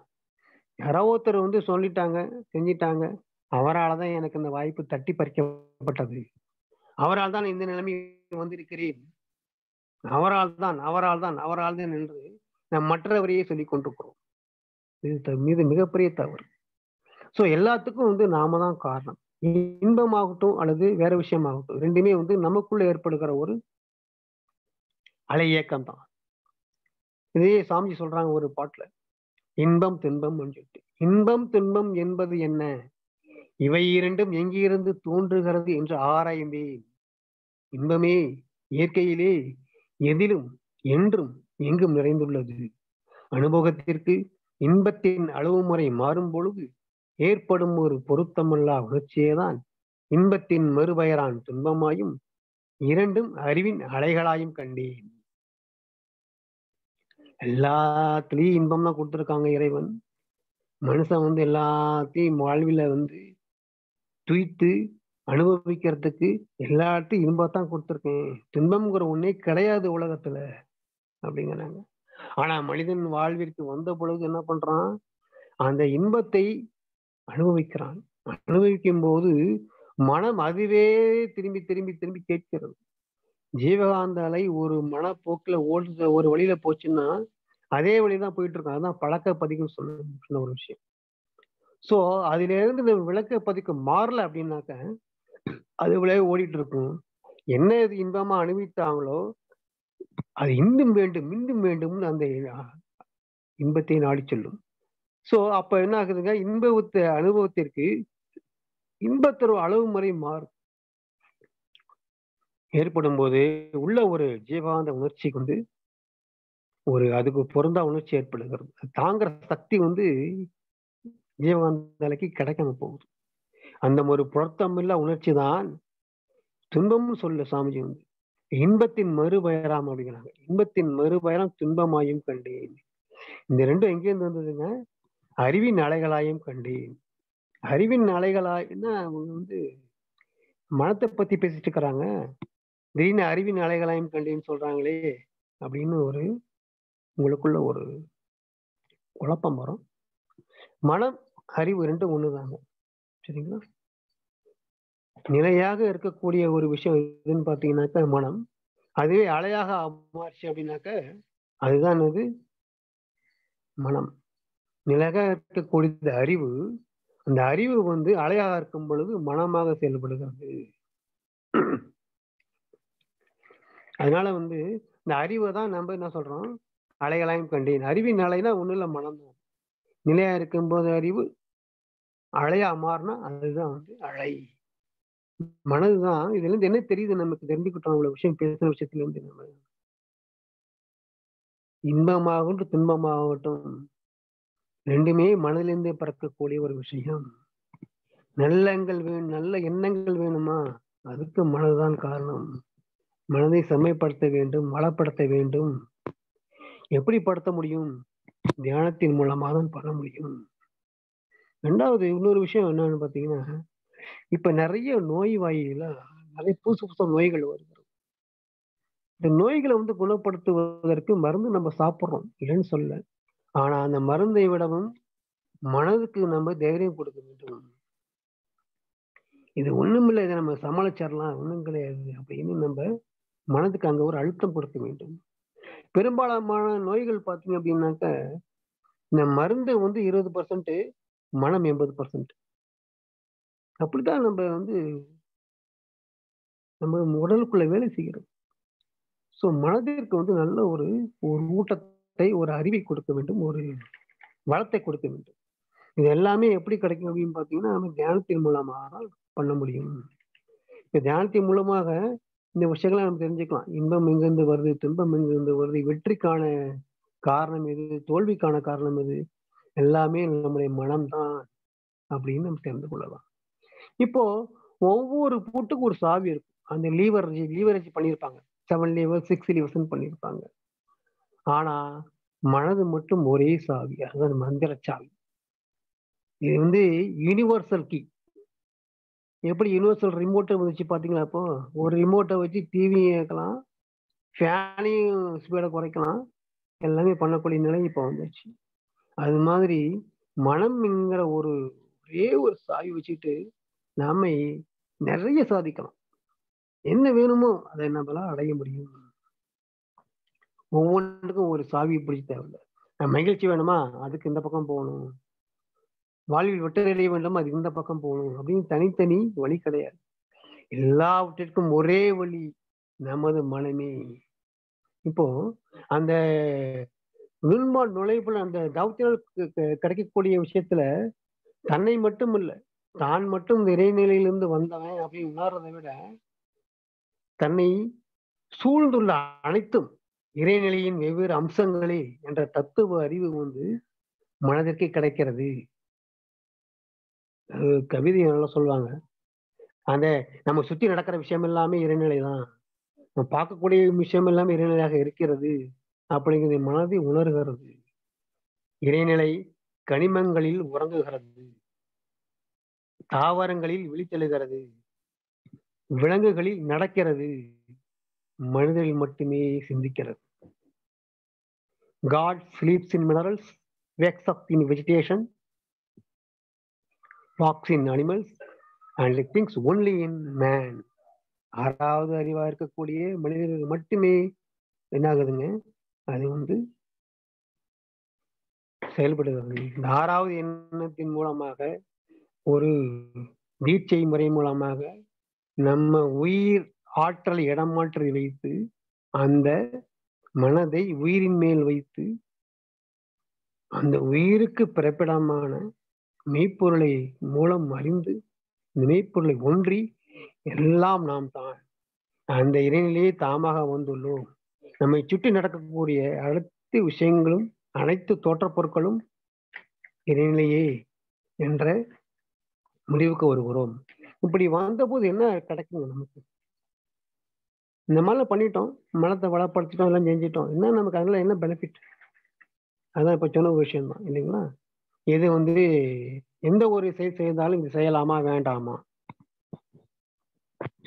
[SPEAKER 2] யாரோ ஒருத்தர் வந்து சொல்லிட்டாங்க செஞ்சிட்டாங்க அவரால் தான் எனக்கு இந்த வாய்ப்பு தட்டி பறிக்கப்பட்டது. அவரால் தான் இந்த நிலைமை வந்திருக்கிறேன். அவரால் தான் அவரால் தான் அவரால் தான் என்று நாம் மற்றவரையே சொல்லிக் கொண்டிருக்கிறோம். இது மீது மிகப்பெரிய தவறு. ஸோ எல்லாத்துக்கும் வந்து நாம தான் காரணம். இன்பமாகட்டும் அல்லது வேற விஷயமாகட்டும் ரெண்டுமே வந்து நமக்குள்ள ஏற்படுகிற ஒரு அலை இயக்கம் தான். இதே சாமி சொல்றாங்க ஒரு பாட்டுல இன்பம் துன்பம் சொல்லிட்டு இன்பம் துன்பம் என்பது என்ன? இவை இரண்டும் எங்கிருந்து தோன்றுகிறது என்று ஆராய்ந்தேன் இன்பமே இயற்கையிலே எதிலும் என்றும் எங்கும் நிறைந்துள்ளது. அனுபவத்திற்கு இன்பத்தின் அளவு முறை மாறும் பொழுது ஏற்படும் ஒரு பொருத்தமல்லா உணர்ச்சியேதான் இன்பத்தின் மறுபெயரான் துன்பமாயும் இரண்டும் அறிவின் அலைகளாயும் கண்டேன். எல்லாத்துலயும் இன்பம் தான் கொடுத்துருக்காங்க இறைவன். மனுஷன் வந்து எல்லாத்தையும் வாழ்வில வந்து துய்த்து அனுபவிக்கிறதுக்கு எல்லாத்தையும் இன்பத்தான் கொடுத்துருக்கேன். துன்பம்ங்கிற ஒண்ணே கிடையாது உலகத்துல அப்படிங்கிறாங்க. ஆனா மனிதன் வாழ்விற்கு வந்த பொழுது என்ன பண்றான்? அந்த இன்பத்தை அனுபவிக்கிறான். அனுபவிக்கும் போது மனம் அதுவே திரும்பி திரும்பி திரும்பி கேட்கிறது. ஜீவகாந்த அலை ஒரு மனப்போக்கில் ஓடுற ஒரு வழியில போச்சுன்னா அதே வழிதான் போயிட்டு இருக்கும் அதான் பழக்க பதிக்கும் சொல்ல சொன்ன ஒரு விஷயம். சோ அதுல இருந்து இந்த விளக்க பதிக்கு மாறல அப்படின்னாக்க அது விளைய ஓடிட்டு இருக்கும் என்ன இது இன்பமா அனுபவித்தாங்களோ அது இன்னும் வேண்டும் இன்னும் வேண்டும்னு அந்த இன்பத்தை நாடி சொல்லும். சோ அப்ப என்ன ஆகுதுங்க? இன்பத்தை அனுபவத்திற்கு இன்பத்தரும் அளவு முறை மாறும். ஏற்படும் போது உள்ள ஒரு ஜீவாந்த உணர்ச்சி வந்து ஒரு அதுக்கு பொருந்தா உணர்ச்சி ஏற்படுகிறது. தாங்குற சக்தி வந்து ஜீவகாந்தலைக்கு கிடைக்காம போகுது. அந்த ஒரு புறத்தமில்ல உணர்ச்சி தான் துன்பம்னு சொல்ல சாமிஜி வந்து. இன்பத்தின் மறுபயராம் அப்படிங்கிறாங்க. இன்பத்தின் மறுபயரம் துன்பமாயும் கண்டேன். இந்த ரெண்டும் எங்கேருந்து வந்ததுங்க? அறிவின் அலைகளாயும் கண்டேன். அறிவின் அலைகளாய்னா அவங்க வந்து மனத்தை பத்தி பேசிட்டு இருக்கிறாங்க. திடீர்னு அறிவின் அலைகளாயும் கண்டேன்னு சொல்றாங்களே அப்படின்னு ஒரு உங்களுக்குள்ள ஒரு குழப்பம் வரும். மனம் அறிவு ரெண்டும் ஒண்ணுதாங்க. சரிங்களா? நிலையாக இருக்கக்கூடிய ஒரு விஷயம் எதுன்னு பாத்தீங்கன்னாக்க மனம். அதுவே அலையாக மாறுச்சு அப்படின்னாக்க அதுதான் அது மனம். நிலையாக இருக்கக்கூடிய அறிவு. அந்த அறிவு வந்து அலையாக இருக்கும் பொழுது மனமாக செயல்படுகிறது. அதனால வந்து இந்த அறிவை தான் நம்ம என்ன சொல்றோம்? அலைகளாயும் கண்டேன் அறிவின் அலைனா ஒண்ணு இல்லை மனம் தான் நிலையா இருக்கும்போது அறிவு அலையா மாறினா அதுதான் வந்து அலை மனதுதான் இதுல இருந்து என்ன தெரியுது நமக்கு? தெரிஞ்சுக்கிட்டோம். அவ்வளவு விஷயம் பேசுற விஷயத்துல இருந்து நம்ம. இன்பமாகட்டும் துன்பமாகட்டும். ரெண்டுமே மனதிலிருந்தே பறக்கக்கூடிய ஒரு விஷயம். நல்லங்கள் வேணும் நல்ல எண்ணங்கள் வேணுமா? அதுக்கு மனதுதான் காரணம். மனதை செம்மைப்படுத்த வேண்டும் வளப்படுத்த வேண்டும். எப்படி படுத்த முடியும்? தியானத்தின் மூலமாக தான் பண்ண முடியும். ரெண்டாவது இன்னொரு விஷயம் என்னன்னு பாத்தீங்கன்னா இப்ப நிறைய நோய் வாயில நிறைய புதுசு புதுசு நோய்கள் வருகிறது இந்த நோய்களை வந்து குணப்படுத்துவதற்கு மருந்து நம்ம சாப்பிடுறோம் இல்லைன்னு சொல்ல ஆனா அந்த மருந்தை விடவும் மனதுக்கு நம்ம தைரியம் கொடுக்க வேண்டும். இது ஒண்ணுமில்லை இதை நம்ம சமாளிச்சிடலாம் ஒண்ணும் கிடையாது அப்படின்னு நம்ம மனதுக்கு அங்க ஒரு அழுத்தம் கொடுக்க வேண்டும். பெரும்பாலான நோய்கள் பார்த்தீங்க அப்படின்னாக்க இந்த மருந்து வந்து இருபது பர்சன்ட் மனம் எண்பது பர்சன்ட் அப்படித்தான் நம்ம வந்து நம்ம உடலுக்குள்ள வேலை செய்கிறோம். ஸோ மனதிற்கு வந்து நல்ல ஒரு ஒரு ஊட்டத்தை ஒரு அறிவை கொடுக்க வேண்டும் ஒரு வளத்தை கொடுக்க வேண்டும். இது எல்லாமே எப்படி கிடைக்கும் அப்படின்னு பார்த்தீங்கன்னா நம்ம தியானத்தின் மூலமாக தான் பண்ண முடியும். இப்போ தியானத்தின் மூலமாக இந்த விஷயங்களை நம்ம தெரிஞ்சுக்கலாம். இன்பம் எங்கிருந்து வருது துன்பம் எங்கிருந்து வருது வெற்றிக்கான காரணம் எது தோல்விக்கான காரணம் எது எல்லாமே நம்முடைய மனம்தான் அப்படின்னு நம்ம தெரிந்து கொள்ளலாம். இப்போ ஒவ்வொரு பூட்டுக்கும் ஒரு சாவி இருக்கும். அந்த லீவரேஜ் லீவரேஜ் பண்ணியிருப்பாங்க. செவன் லீவர் சிக்ஸ் லீவர்ஸ்ன்னு பண்ணியிருப்பாங்க. ஆனா மனது மட்டும் ஒரே சாவி. அதாவது மந்திர சாவி. இது வந்து யூனிவர்சல் கீ எப்படி யூனிவர்சல் ரிமோட்டை வந்துச்சு பார்த்தீங்களா இப்போ? ஒரு ரிமோட்டை வச்சு டிவியும் இயக்கலாம். ஃபேனையும் ஸ்பீடை குறைக்கலாம். எல்லாமே பண்ணக்கூடிய நிலை இப்போ வந்துச்சு அது மாதிரி மனம்ங்கிற ஒரு ஒரே ஒரு சாவி வச்சுட்டு நாம நிறைய சாதிக்கலாம். என்ன வேணுமோ அதை நம்மளால அடைய முடியும். ஒவ்வொன்றுக்கும் ஒரு சாவி பிடிச்சி தேவையில்லை. மகிழ்ச்சி வேணுமா? அதுக்கு இந்த பக்கம் போகணும். வாழ்வில் வெட்டறிய வேண்டுமா? அது இந்த பக்கம் போகணும். அப்படின்னு தனித்தனி வழி கிடையாது. எல்லாவற்றிற்கும் ஒரே வழி நமது மனமே. இப்போ அந்த நுண்மான் நுழைவுல அந்த தவத்தினால் கிடைக்கக்கூடிய விஷயத்துல தன்னை மட்டும் இல்ல தான் மட்டும் இந்த இறைநிலையிலிருந்து வந்தவன் அப்படின்னு உணர்றதை விட தன்னை சூழ்ந்துள்ள அனைத்தும் இறைநிலையின் வெவ்வேறு அம்சங்களே என்ற தத்துவ அறிவு வந்து மனதிற்கு கிடைக்கிறது. கவிதை நல்லா சொல்லுவாங்க. அந்த நம்ம சுத்தி நடக்கிற விஷயம் எல்லாமே இறைநிலை தான் நம்ம பார்க்கக்கூடிய விஷயம் எல்லாமே இறைநிலையாக இருக்கிறது. அப்படிங்கிறது மனதை உணர்கிறது. இறைநிலை கனிமங்களில் உறங்குகிறது. தாவரங்களில் விழித்தெழுகிறது. விலங்குகளில் நடக்கிறது. மனிதரில் மட்டுமே சிந்திக்கிறது. God sleeps in minerals wakes up in vegetation walks in animals and thinks only in man ஆறாவது அறிவா இருக்கக்கூடிய மனிதர்கள் மட்டுமே என்ன ஆகுதுங்க அது வந்து செயல்படுகிறது. இந்த ஆறாவது எண்ணத்தின் மூலமாக ஒரு தீட்சை முறை மூலமாக நம்ம உயிர் ஆற்றல் இடமாற்றி வைத்து அந்த மனதை உயிரின் மேல் வைத்து அந்த உயிருக்கு பிறப்பிடமான மெய்ப்பொருளை மூலம் அறிந்து இந்த மெய்ப்பொருளை ஒன்றி எல்லாம் நாம் தான். அந்த இறைநிலையே தாமாக வந்துள்ளோம் நம்மை சுற்றி நடக்கக்கூடிய அனைத்து விஷயங்களும் அனைத்து தோற்றப் பொருட்களும் இறைநிலையே என்ற முடிவுக்கு வருகிறோம். இப்படி வந்தபோது என்ன கிடைக்குங்க நமக்கு? இந்த மாதிரிலாம் பண்ணிட்டோம் மனத்தை வளப்படுத்திட்டோம் எல்லாம் செஞ்சிட்டோம். என்ன நமக்கு அதனால என்ன பெனிஃபிட் அதான் இப்ப சொன்ன ஒரு விஷயம் தான் இல்லைங்களா? இது வந்து எந்த ஒரு செயல் செய்தாலும் இது செய்யலாமா வேண்டாமா?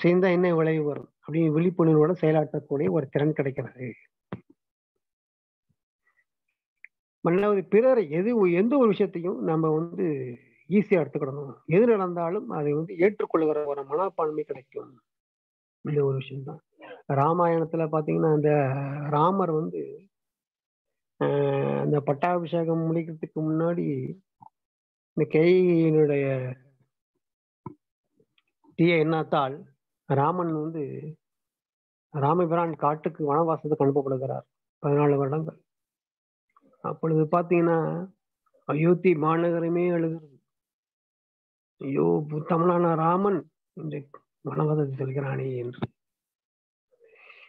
[SPEAKER 2] செய்தா என்ன விளைவு வரும்? அப்படின்னு விழிப்புணர்வோட செயலாற்றக்கூடிய ஒரு திறன் கிடைக்கிறது. மன்னாவது பிறர் எது எந்த ஒரு விஷயத்தையும் நம்ம வந்து ஈஸியா எடுத்துக்கிடணும். எது நடந்தாலும் அதை வந்து ஏற்றுக்கொள்கிற ஒரு மனப்பான்மை கிடைக்கும். இந்த ஒரு விஷயம்தான். ராமாயணத்துல பாத்தீங்கன்னா அந்த ராமர் வந்து அந்த பட்டாபிஷேகம் முடிக்கிறதுக்கு முன்னாடி இந்த கையினுடைய தீய எண்ணத்தால் ராமன் வந்து ராமபிரான் காட்டுக்கு வனவாசத்துக்கு அனுப்பப்படுகிறார். பதினாலு வருடங்கள். அப்பொழுது பாத்தீங்கன்னா அயோத்தி மாநகரமே எழுகிறது. ஐயோ புத்தமனான ராமன் இன்று வனவாசத்தை செல்கிறானே என்று.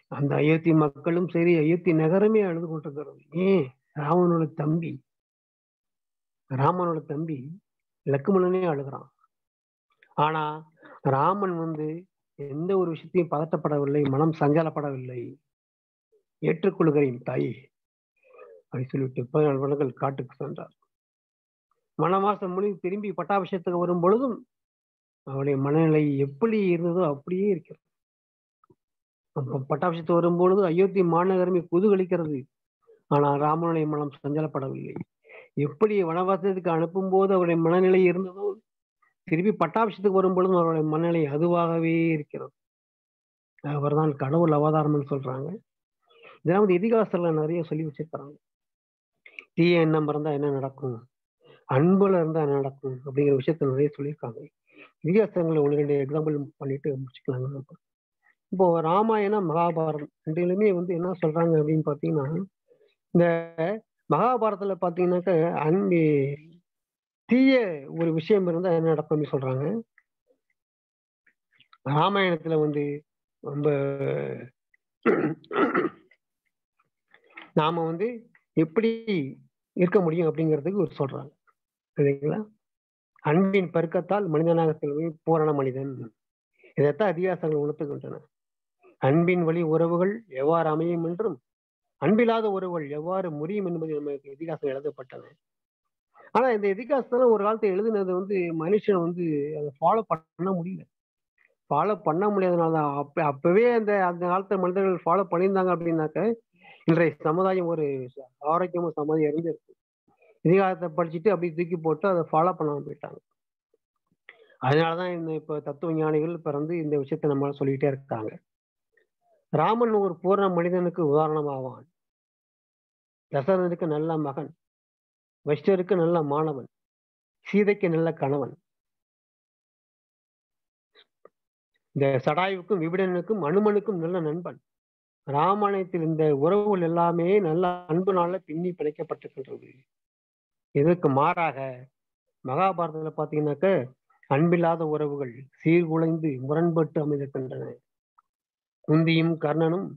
[SPEAKER 2] அந்த அயோத்தி மக்களும் சரி அயோத்தி நகரமே அழுது கொண்டிருக்கிறது. ஏன் ராமனோட தம்பி. ராமனோட தம்பி லக்குமணனே அழுகிறான். ஆனா ராமன் வந்து எந்த ஒரு விஷயத்தையும் பதட்டப்படவில்லை மனம் சஞ்சலப்படவில்லை. ஏற்றுக்கொள்கிறேன் தாய். அப்படி சொல்லிவிட்டு பதினாலு வருடங்கள் காட்டுக்கு சென்றார். மனமாசம் முடிவு திரும்பி பட்டாபிஷேகத்துக்கு வரும் பொழுதும் அவருடைய மனநிலை எப்படி இருந்ததோ அப்படியே இருக்கிறது. பட்டாபிஷத்து வரும்பொழுது அயோத்தி மாநகரமே குதுகலிக்கிறது. ஆனால் ராமனுடைய மனம் சஞ்சலப்படவில்லை. எப்படி வனவாசத்துக்கு அனுப்பும் போது அவருடைய மனநிலை இருந்ததோ திருப்பி பட்டாபிஷத்துக்கு வரும்பொழுதும் அவருடைய மனநிலை அதுவாகவே இருக்கிறது. அவர்தான் கடவுள் அவதாரம்னு சொல்றாங்க. இதெல்லாம் வந்து இதிகாசத்துல நிறைய சொல்லி வச்சிருக்கிறாங்க. தீய எண்ணம் இருந்தா என்ன நடக்கும்? அன்புல இருந்தா என்ன நடக்கும்? அப்படிங்கிற விஷயத்த நிறைய சொல்லியிருக்காங்க. இதிகாசங்களை ஒன்று ரெண்டு எக்ஸாம்பிள் பண்ணிட்டு முடிச்சுக்கலாங்க நம்ம இப்போ ராமாயணம் மகாபாரதம் ரெண்டுலுமே வந்து என்ன சொல்றாங்க அப்படின்னு பாத்தீங்கன்னா இந்த மகாபாரதத்துல பாத்தீங்கன்னாக்க அன்பு தீய ஒரு விஷயம் இருந்தால் என்ன நடக்கும்னு சொல்றாங்க? ராமாயணத்துல வந்து ரொம்ப நாம வந்து எப்படி இருக்க முடியும் அப்படிங்கிறதுக்கு ஒரு சொல்றாங்க சரிங்களா? அன்பின் பெருக்கத்தால் மனிதனாக செல்வது பூரண மனிதன். இதைத்தான் அதிகாசங்கள் உணர்த்துகின்றன. அன்பின் வழி உறவுகள் எவ்வாறு அமையும் என்றும் அன்பில்லாத உறவுகள் எவ்வாறு முறியும் என்பது நமக்கு இதிகாசம் எழுதப்பட்டது ஆனா இந்த எதிகாசத்தெல்லாம் ஒரு காலத்தை எழுதினது வந்து மனுஷன் வந்து அதை ஃபாலோ பண்ண முடியல. ஃபாலோ பண்ண முடியாதனால தான். அப்ப அப்பவே அந்த அந்த காலத்து மனிதர்கள் ஃபாலோ பண்ணியிருந்தாங்க அப்படின்னாக்க இன்றைய சமுதாயம் ஒரு ஆரோக்கியமும் சமுதாயம் இருந்திருக்கு எதிகாரத்தை படிச்சுட்டு அப்படி தூக்கி போட்டு அதை ஃபாலோ பண்ணாமல் போயிட்டாங்க. அதனாலதான் இந்த இப்ப தத்துவ ஞானிகள் பிறந்து இந்த விஷயத்த நம்மளால சொல்லிக்கிட்டே இருக்காங்க. ராமன் ஒரு பூர்ண மனிதனுக்கு உதாரணமாவான். தசரனுக்கு நல்ல மகன். வசிஷ்டருக்கு நல்ல மாணவன் சீதைக்கு நல்ல கணவன். இந்த சடாயுவுக்கும் விபிடனுக்கும் அனுமனுக்கும் நல்ல நண்பன். ராமாயணத்தில் இந்த உறவுகள் எல்லாமே நல்ல அன்புனால பின்னி பிணைக்கப்பட்டிருக்கின்றது. இதற்கு மாறாக மகாபாரதத்துல பாத்தீங்கன்னாக்க அன்பில்லாத உறவுகள் சீர்குலைந்து முரண்பட்டு அமைந்திருக்கின்றன. குந்தியும் கர்ணனும்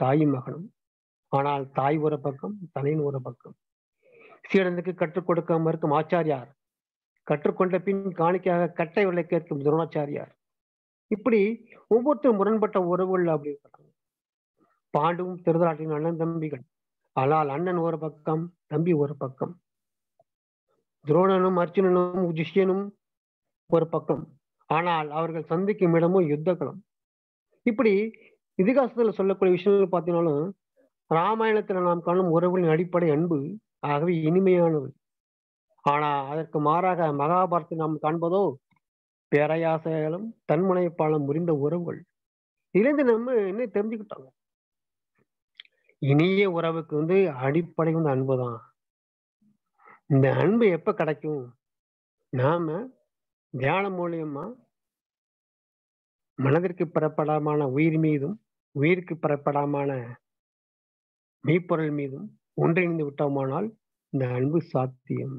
[SPEAKER 2] தாயும் மகனும். ஆனால் தாய் ஒரு பக்கம் தலையின் ஒரு பக்கம். சீடனுக்கு கற்றுக் கொடுக்க மறுக்கும் ஆச்சாரியார். கற்றுக்கொண்ட பின் காணிக்கையாக கட்டை விலை கேட்கும் துரோணாச்சாரியார். இப்படி ஒவ்வொருத்தரும் முரண்பட்ட உறவுகள் அப்படி இருக்காங்க. பாண்டுவும் திருதராட்டின் அண்ணன் தம்பிகள். ஆனால் அண்ணன் ஒரு பக்கம் தம்பி ஒரு பக்கம். துரோணனும் அர்ஜுனனும் ஜிஷ்யனும் ஒரு பக்கம். ஆனால் அவர்கள் சந்திக்கும் இடமும் யுத்த களம் இப்படி இதிகாசத்துல சொல்லக்கூடிய விஷயங்கள் பார்த்தீங்கன்னாலும் ராமாயணத்துல நாம் காணும் உறவுகளின் அடிப்படை அன்பு ஆகவே இனிமையானது. ஆனா அதற்கு மாறாக மகாபாரத்தில் நாம் காண்பதோ பேரையாசைகளும் தன்முனைப்பாலம் முறிந்த உறவுகள். இருந்து நம்ம என்ன தெரிஞ்சுக்கிட்டோம் இனிய உறவுக்கு வந்து அடிப்படை வந்து அன்பு தான். இந்த அன்பு எப்ப கிடைக்கும்? நாம தியானம் மூலியமா மனதிற்கு பெறப்படாமான உயிர் மீதும் உயிருக்கு பெறப்படாமான மெய்ப்பொருள் மீதும் ஒன்றிணைந்து விட்டோமானால் இந்த அன்பு சாத்தியம்.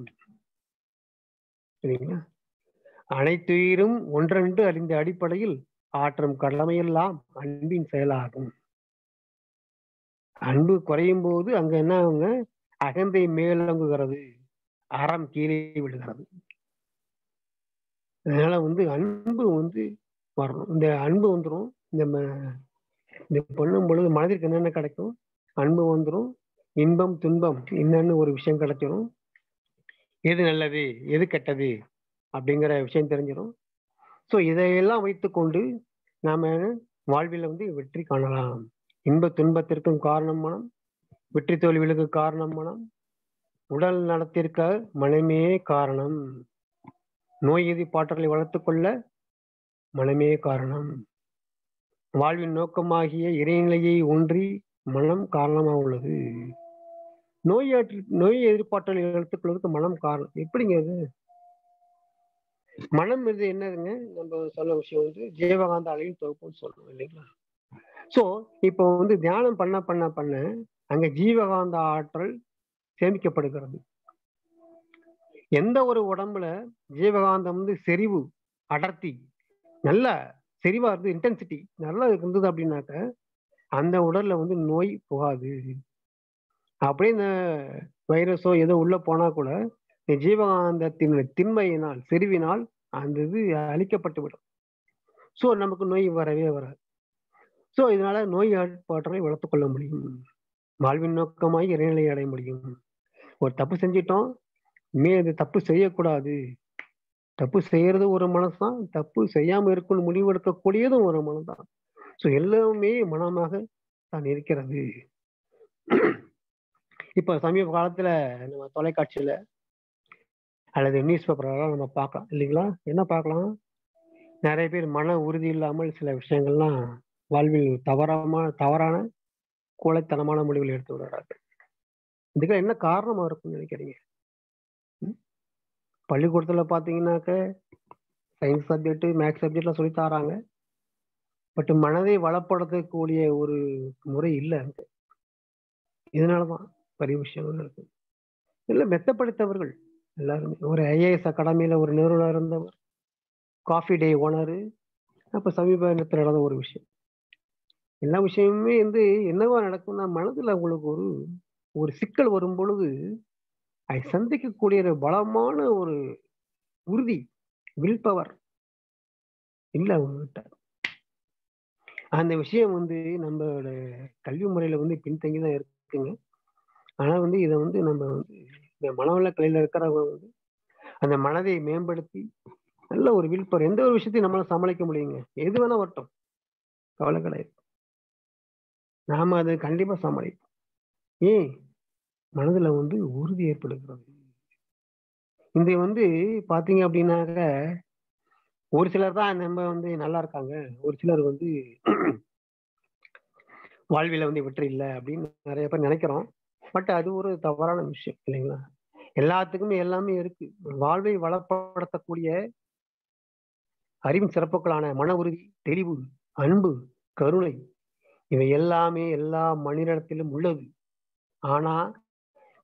[SPEAKER 2] சரிங்களா? அனைத்துயிரும் ஒன்றென்று அறிந்த அடிப்படையில் ஆற்றும் கடமையெல்லாம் அன்பின் செயலாகும். அன்பு குறையும் போது அங்க என்ன ஆகுங்க அகந்தை மேலோங்குகிறது. அறம் கீழே விடுகிறது அதனால வந்து அன்பு வந்து வரணும். இந்த அன்பு வந்துடும் இந்த இந்த பண்ணும் பொழுது மனதிற்கு என்னென்ன கிடைக்கும்? அன்பு வந்துடும் இன்பம் துன்பம் என்னன்னு ஒரு விஷயம் கிடைச்சிடும் எது நல்லது எது கெட்டது அப்படிங்கிற விஷயம் தெரிஞ்சிடும் ஸோ இதையெல்லாம் வைத்துக்கொண்டு நாம வாழ்வில் வந்து வெற்றி காணலாம். இன்ப துன்பத்திற்கும் காரணம் மனம் வெற்றி தோல்விகளுக்கு காரணம் மனம் உடல் நலத்திற்க மனமே காரணம். நோய் எதிர்ப்பாற்றலை வளர்த்துக்கொள்ள மனமே காரணம். வாழ்வின் நோக்கமாகிய இறைநிலையை ஒன்றி மனம் காரணமாக உள்ளது. நோய் நோய் எதிர்ப்பாற்றலை எடுத்துக்கொள்வதற்கு மனம் காரணம். எப்படிங்க அது மனம் இது என்னதுங்க? நம்ம சொல்ல விஷயம் வந்து ஜீவகாந்த அலையின் தொகுப்புன்னு சொல்லணும் இல்லைங்களா? சோ இப்போ வந்து தியானம் பண்ண பண்ண பண்ண அங்க ஜீவகாந்த ஆற்றல் சேமிக்கப்படுகிறது. எந்த ஒரு உடம்புல ஜீவகாந்தம் வந்து செறிவு அடர்த்தி நல்ல செறிவா இருந்து இன்டென்சிட்டி நல்லா இருந்தது அப்படின்னாக்க அந்த உடல்ல வந்து நோய் போகாது. அப்படியே இந்த வைரஸோ ஏதோ உள்ள போனா கூட இந்த ஜீவகாந்தத்தின் திண்மையினால் செறிவினால் அந்த இது அழிக்கப்பட்டு விடும். ஸோ நமக்கு நோய் வரவே வராது. ஸோ இதனால நோய் ஆட்பாற்றலை வளர்த்து கொள்ள முடியும். வாழ்வின் நோக்கமாக இறைநிலை அடைய முடியும். ஒரு தப்பு செஞ்சிட்டோம் மே அது தப்பு செய்யக்கூடாது. தப்பு செய்யறது ஒரு மனசுதான் தப்பு செய்யாம இருக்கணும் முடிவெடுக்கக்கூடியதும் ஒரு மனம்தான். ஸோ எல்லாமே மனமாக தான் இருக்கிறது. இப்ப சமீப காலத்துல நம்ம தொலைக்காட்சியில அல்லது நியூஸ் பேப்பர்லாம் நம்ம பார்க்கலாம். இல்லைங்களா? என்ன பார்க்கலாம்? நிறைய பேர் மன உறுதி இல்லாமல் சில விஷயங்கள்லாம் வாழ்வில் தவறான தவறான கோழைத்தனமான முடிவுகள் எடுத்து விடுறாங்க இதுக்கு என்ன காரணமா இருக்கும்னு நினைக்கிறீங்க? பள்ளிக்கூடத்துல பாத்தீங்கன்னாக்க சயின்ஸ் சப்ஜெக்ட் மேக்ஸ் சப்ஜெக்ட்லாம் சொல்லி தராங்க. பட் மனதை வளப்படுத்தக்கூடிய ஒரு முறை இல்லை அங்க. இதனாலதான் பெரிய விஷயங்கள் இருக்கு. இல்லை மெத்தப்படுத்தவர்கள் எல்லாருமே. ஒரு ஐஏஎஸ் அகாடமியில ஒரு நிறுவனம் இருந்தவர் காஃபி டே ஓனரு அப்ப சமீபத்தில் நடந்த ஒரு விஷயம். எல்லா விஷயமுமே வந்து என்னவா நடக்கும்னா மனதில் உங்களுக்கு ஒரு ஒரு சிக்கல் வரும் பொழுது அதை சந்திக்கக்கூடிய ஒரு பலமான ஒரு உறுதி வில் பவர் இல்லை அவங்ககிட்ட. அந்த விஷயம் வந்து நம்மளோட கல்வி முறையில வந்து பின்தங்கி தான் இருக்குங்க. ஆனா வந்து இதை வந்து நம்ம வந்து இந்த மனவள கலையில இருக்கிறவங்க வந்து அந்த மனதை மேம்படுத்தி நல்ல ஒரு வில்பர் எந்த ஒரு விஷயத்தையும் நம்மளால சமாளிக்க முடியுங்க. எது வேணா வரட்டும். கவலை கிடையாது. நாம அதை கண்டிப்பா சமாளிப்போம். ஏன்? மனதுல வந்து உறுதி ஏற்படுகிறது. இந்த வந்து பாத்தீங்க அப்படின்னாக்க ஒரு சிலர் தான் நம்ம வந்து நல்லா இருக்காங்க. ஒரு சிலர் வந்து வாழ்வில வந்து வெற்றி இல்லை அப்படின்னு நிறைய பேர் நினைக்கிறோம். பட் அது ஒரு தவறான விஷயம் இல்லைங்களா? எல்லாத்துக்குமே எல்லாமே இருக்கு. வாழ்வை வளப்படுத்தக்கூடிய அறிவின் சிறப்புகளான மன உறுதி தெளிவு அன்பு கருணை இவை எல்லாமே எல்லா மனிதனத்திலும் உள்ளது. ஆனா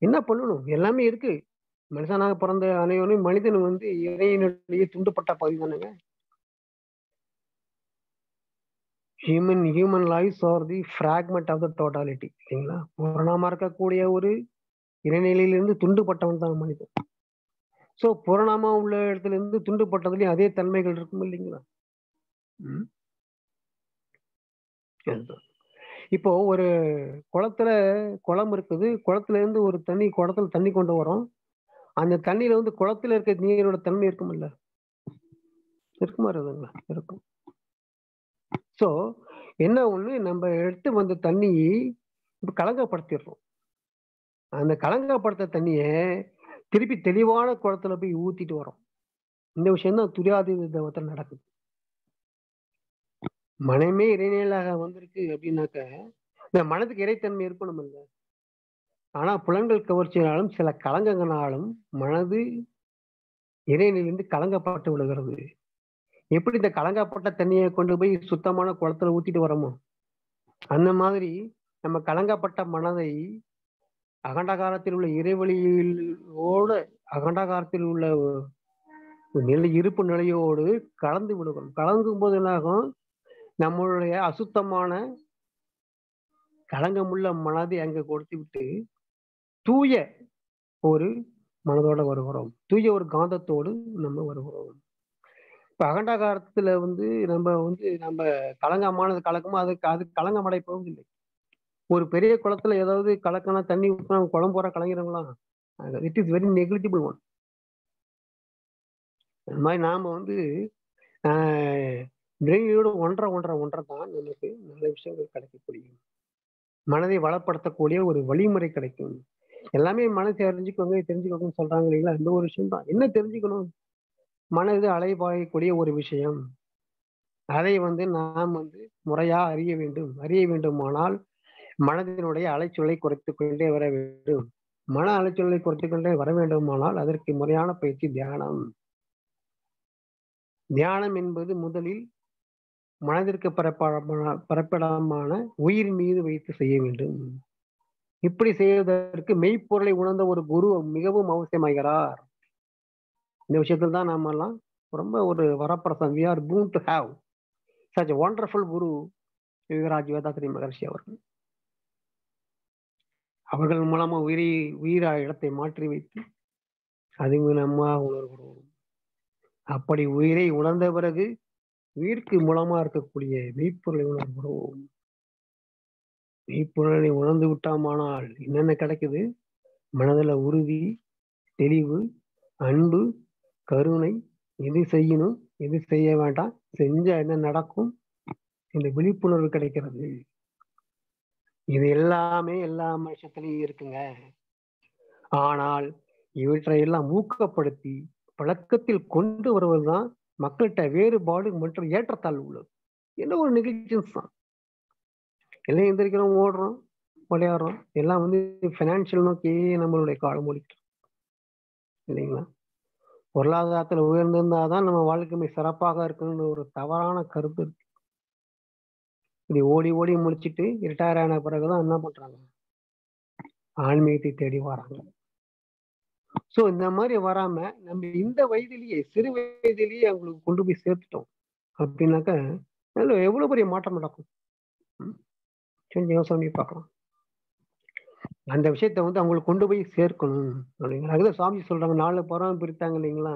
[SPEAKER 2] என்ன பண்ணணும்? எல்லாமே இருக்கு. மனுஷனாக பிறந்த அனைவரும் மனிதன் வந்து இறையினுடைய துண்டுப்பட்ட பகுதி தானுங்க? Human human lives are the fragment of the totality இல்லைங்களா? புறணாமா இருக்கக்கூடிய ஒரு இறைநிலையிலிருந்து துண்டுப்பட்டவன் தான் மனிதன். ஸோ புறணாமா உள்ள இடத்துல இருந்து துண்டுப்பட்டதுலயும் அதே தன்மைகள் இருக்கும் இல்லைங்களா? ம். இப்போ ஒரு குளத்துல குளம் இருக்குது. குளத்துல இருந்து ஒரு தண்ணி குளத்துல தண்ணி கொண்டு வரோம் அந்த தண்ணியில வந்து குளத்துல இருக்க நீரோட தன்மை இருக்குமில்ல? இருக்குமா இருக்குங்களா? இருக்கும். ஸோ என்ன ஒண்ணு? நம்ம எடுத்து வந்த தண்ணியை இப்போ கலங்கப்படுத்திடுறோம். அந்த கலங்கப்படுத்த தண்ணியை திருப்பி தெளிவான குளத்துல போய் ஊத்திட்டு வரோம் இந்த விஷயம் தான் துரியாதி தேவத்தில் நடக்குது. மனமே இறைநிலையாக வந்திருக்கு அப்படின்னாக்க இந்த மனதுக்கு இறைத்தன்மை இருக்கணும் இல்லை ஆனா புலன்கள் கவர்ச்சியினாலும் சில கலங்கங்களாலும் மனது இறைநிலிருந்து கலங்கப்பட்டு விடுகிறது எப்படி இந்த கலங்கப்பட்ட தண்ணியை கொண்டு போய் சுத்தமான குளத்துல ஊத்திட்டு வரோமோ? அந்த மாதிரி நம்ம கலங்கப்பட்ட மனதை அகண்டகாரத்தில் உள்ள இறைவழியோடு அகண்டகாரத்தில் உள்ள நிலை இருப்பு நிலையோடு கலந்து விடுகிறோம். கலங்கும் போது என்னாகும்? நம்மளுடைய அசுத்தமான கலங்கமுள்ள மனதை அங்க கொடுத்து விட்டு தூய ஒரு மனதோட வருகிறோம். தூய ஒரு காந்தத்தோடு நம்ம வருகிறோம். அகண்டா காலத்துல வந்து நம்ம வந்து நம்ம கலங்கமானது கலக்கமோ அதுக்கு அது கலங்கம் அடை போவதில்லை ஒரு பெரிய குளத்துல ஏதாவது கலக்கனா தண்ணி ஊற்றினா குளம் போற கலங்கிறவங்களா it is very negligible one அந்த மாதிரி நாம வந்து பிரெயினோட ஒன்றரை ஒன்றரை ஒன்றரை தான் நமக்கு நல்ல விஷயங்கள் கிடைக்கக்கூடிய மனதை வளப்படுத்தக்கூடிய ஒரு வழிமுறை கிடைக்கும். எல்லாமே மனசை அறிஞ்சுக்கோங்க தெரிஞ்சுக்கோங்கன்னு சொல்றாங்க இல்லைங்களா? அந்த ஒரு விஷயம் தான். என்ன தெரிஞ்சுக்கணும்? மனது அலைபாயக்கூடிய ஒரு விஷயம். அதை வந்து நாம் வந்து முறையா அறிய வேண்டும். அறிய வேண்டுமானால் மனதினுடைய அலைச்சொலை குறைத்து கொண்டே வர வேண்டும். மன அலைச்சொலை குறைத்து கொண்டே வர வேண்டுமானால் அதற்கு முறையான பயிற்சி தியானம். தியானம் என்பது முதலில் மனதிற்கு பரப்ப பரப்பிடமான உயிர் மீது வைத்து செய்ய வேண்டும். இப்படி செய்வதற்கு மெய்ப்பொருளை உணர்ந்த ஒரு குரு மிகவும் அவசியமாகிறார். இந்த விஷயத்தில் தான் நாம எல்லாம் ரொம்ப ஒரு வரப்பிரசம் we are boon to have such wonderful guru Yuvraj Vethathiri Maharishi அவர்கள். அவர்கள் மூலமா உயிரி உயிரா இடத்தை மாற்றி வைத்து அது நம்ம உணர்கிறோம். அப்படி உயிரை உணர்ந்த பிறகு உயிர்க்கு மூலமா இருக்கக்கூடிய மெய்ப்பொருளை உணர்கிறோம். மெய்ப்பொருளை உணர்ந்து விட்டோமானால் என்னென்ன கிடைக்குது? மனதில் உறுதி தெளிவு அன்பு கருணை எது செய்யணும் எது செய்ய வேண்டாம் செஞ்சா என்ன நடக்கும்? இந்த விழிப்புணர்வு கிடைக்கிறது. இது எல்லாமே எல்லா மனுஷத்துலயும் இருக்குங்க. ஆனால் இவற்றை எல்லாம் ஊக்கப்படுத்தி பழக்கத்தில் கொண்டு வருவதுதான் மக்கள்கிட்ட வேறுபாடு மற்றும் ஏற்றத்தாழ்வு உள்ளது. என்ன ஒரு நெகிழ்ச்சியன்ஸ் தான் எல்லாம் எந்திரிக்கிறோம் ஓடுறோம் விளையாடுறோம் எல்லாம் வந்து பினான்சியல் நோக்கியே நம்மளுடைய காலம் ஓடிக்கிறோம் இல்லைங்களா? பொருளாதாரத்தில் உயர்ந்திருந்தாதான் நம்ம வாழ்க்கைமை சிறப்பாக இருக்கணும்னு ஒரு தவறான கருத்து இருக்கு. இப்படி ஓடி ஓடி முடிச்சுட்டு ரிட்டையர் ஆன பிறகுதான் என்ன பண்றாங்க? ஆன்மீகத்தை தேடி வராங்க. ஸோ இந்த மாதிரி வராம நம்ம இந்த வயதிலேயே சிறு வயதிலேயே அவங்களுக்கு கொண்டு போய் சேர்த்துட்டோம் அப்படின்னாக்க நல்ல எவ்வளவு பெரிய மாற்றம் நடக்கும்? கொஞ்சம் யோசனை பார்க்கலாம். அந்த விஷயத்த வந்து அவங்களுக்கு கொண்டு போய் சேர்க்கணும். அப்படிங்கிற அதுதான் சுவாமி சொல்றாங்க. நாலு புறம் பிரித்தாங்க இல்லைங்களா?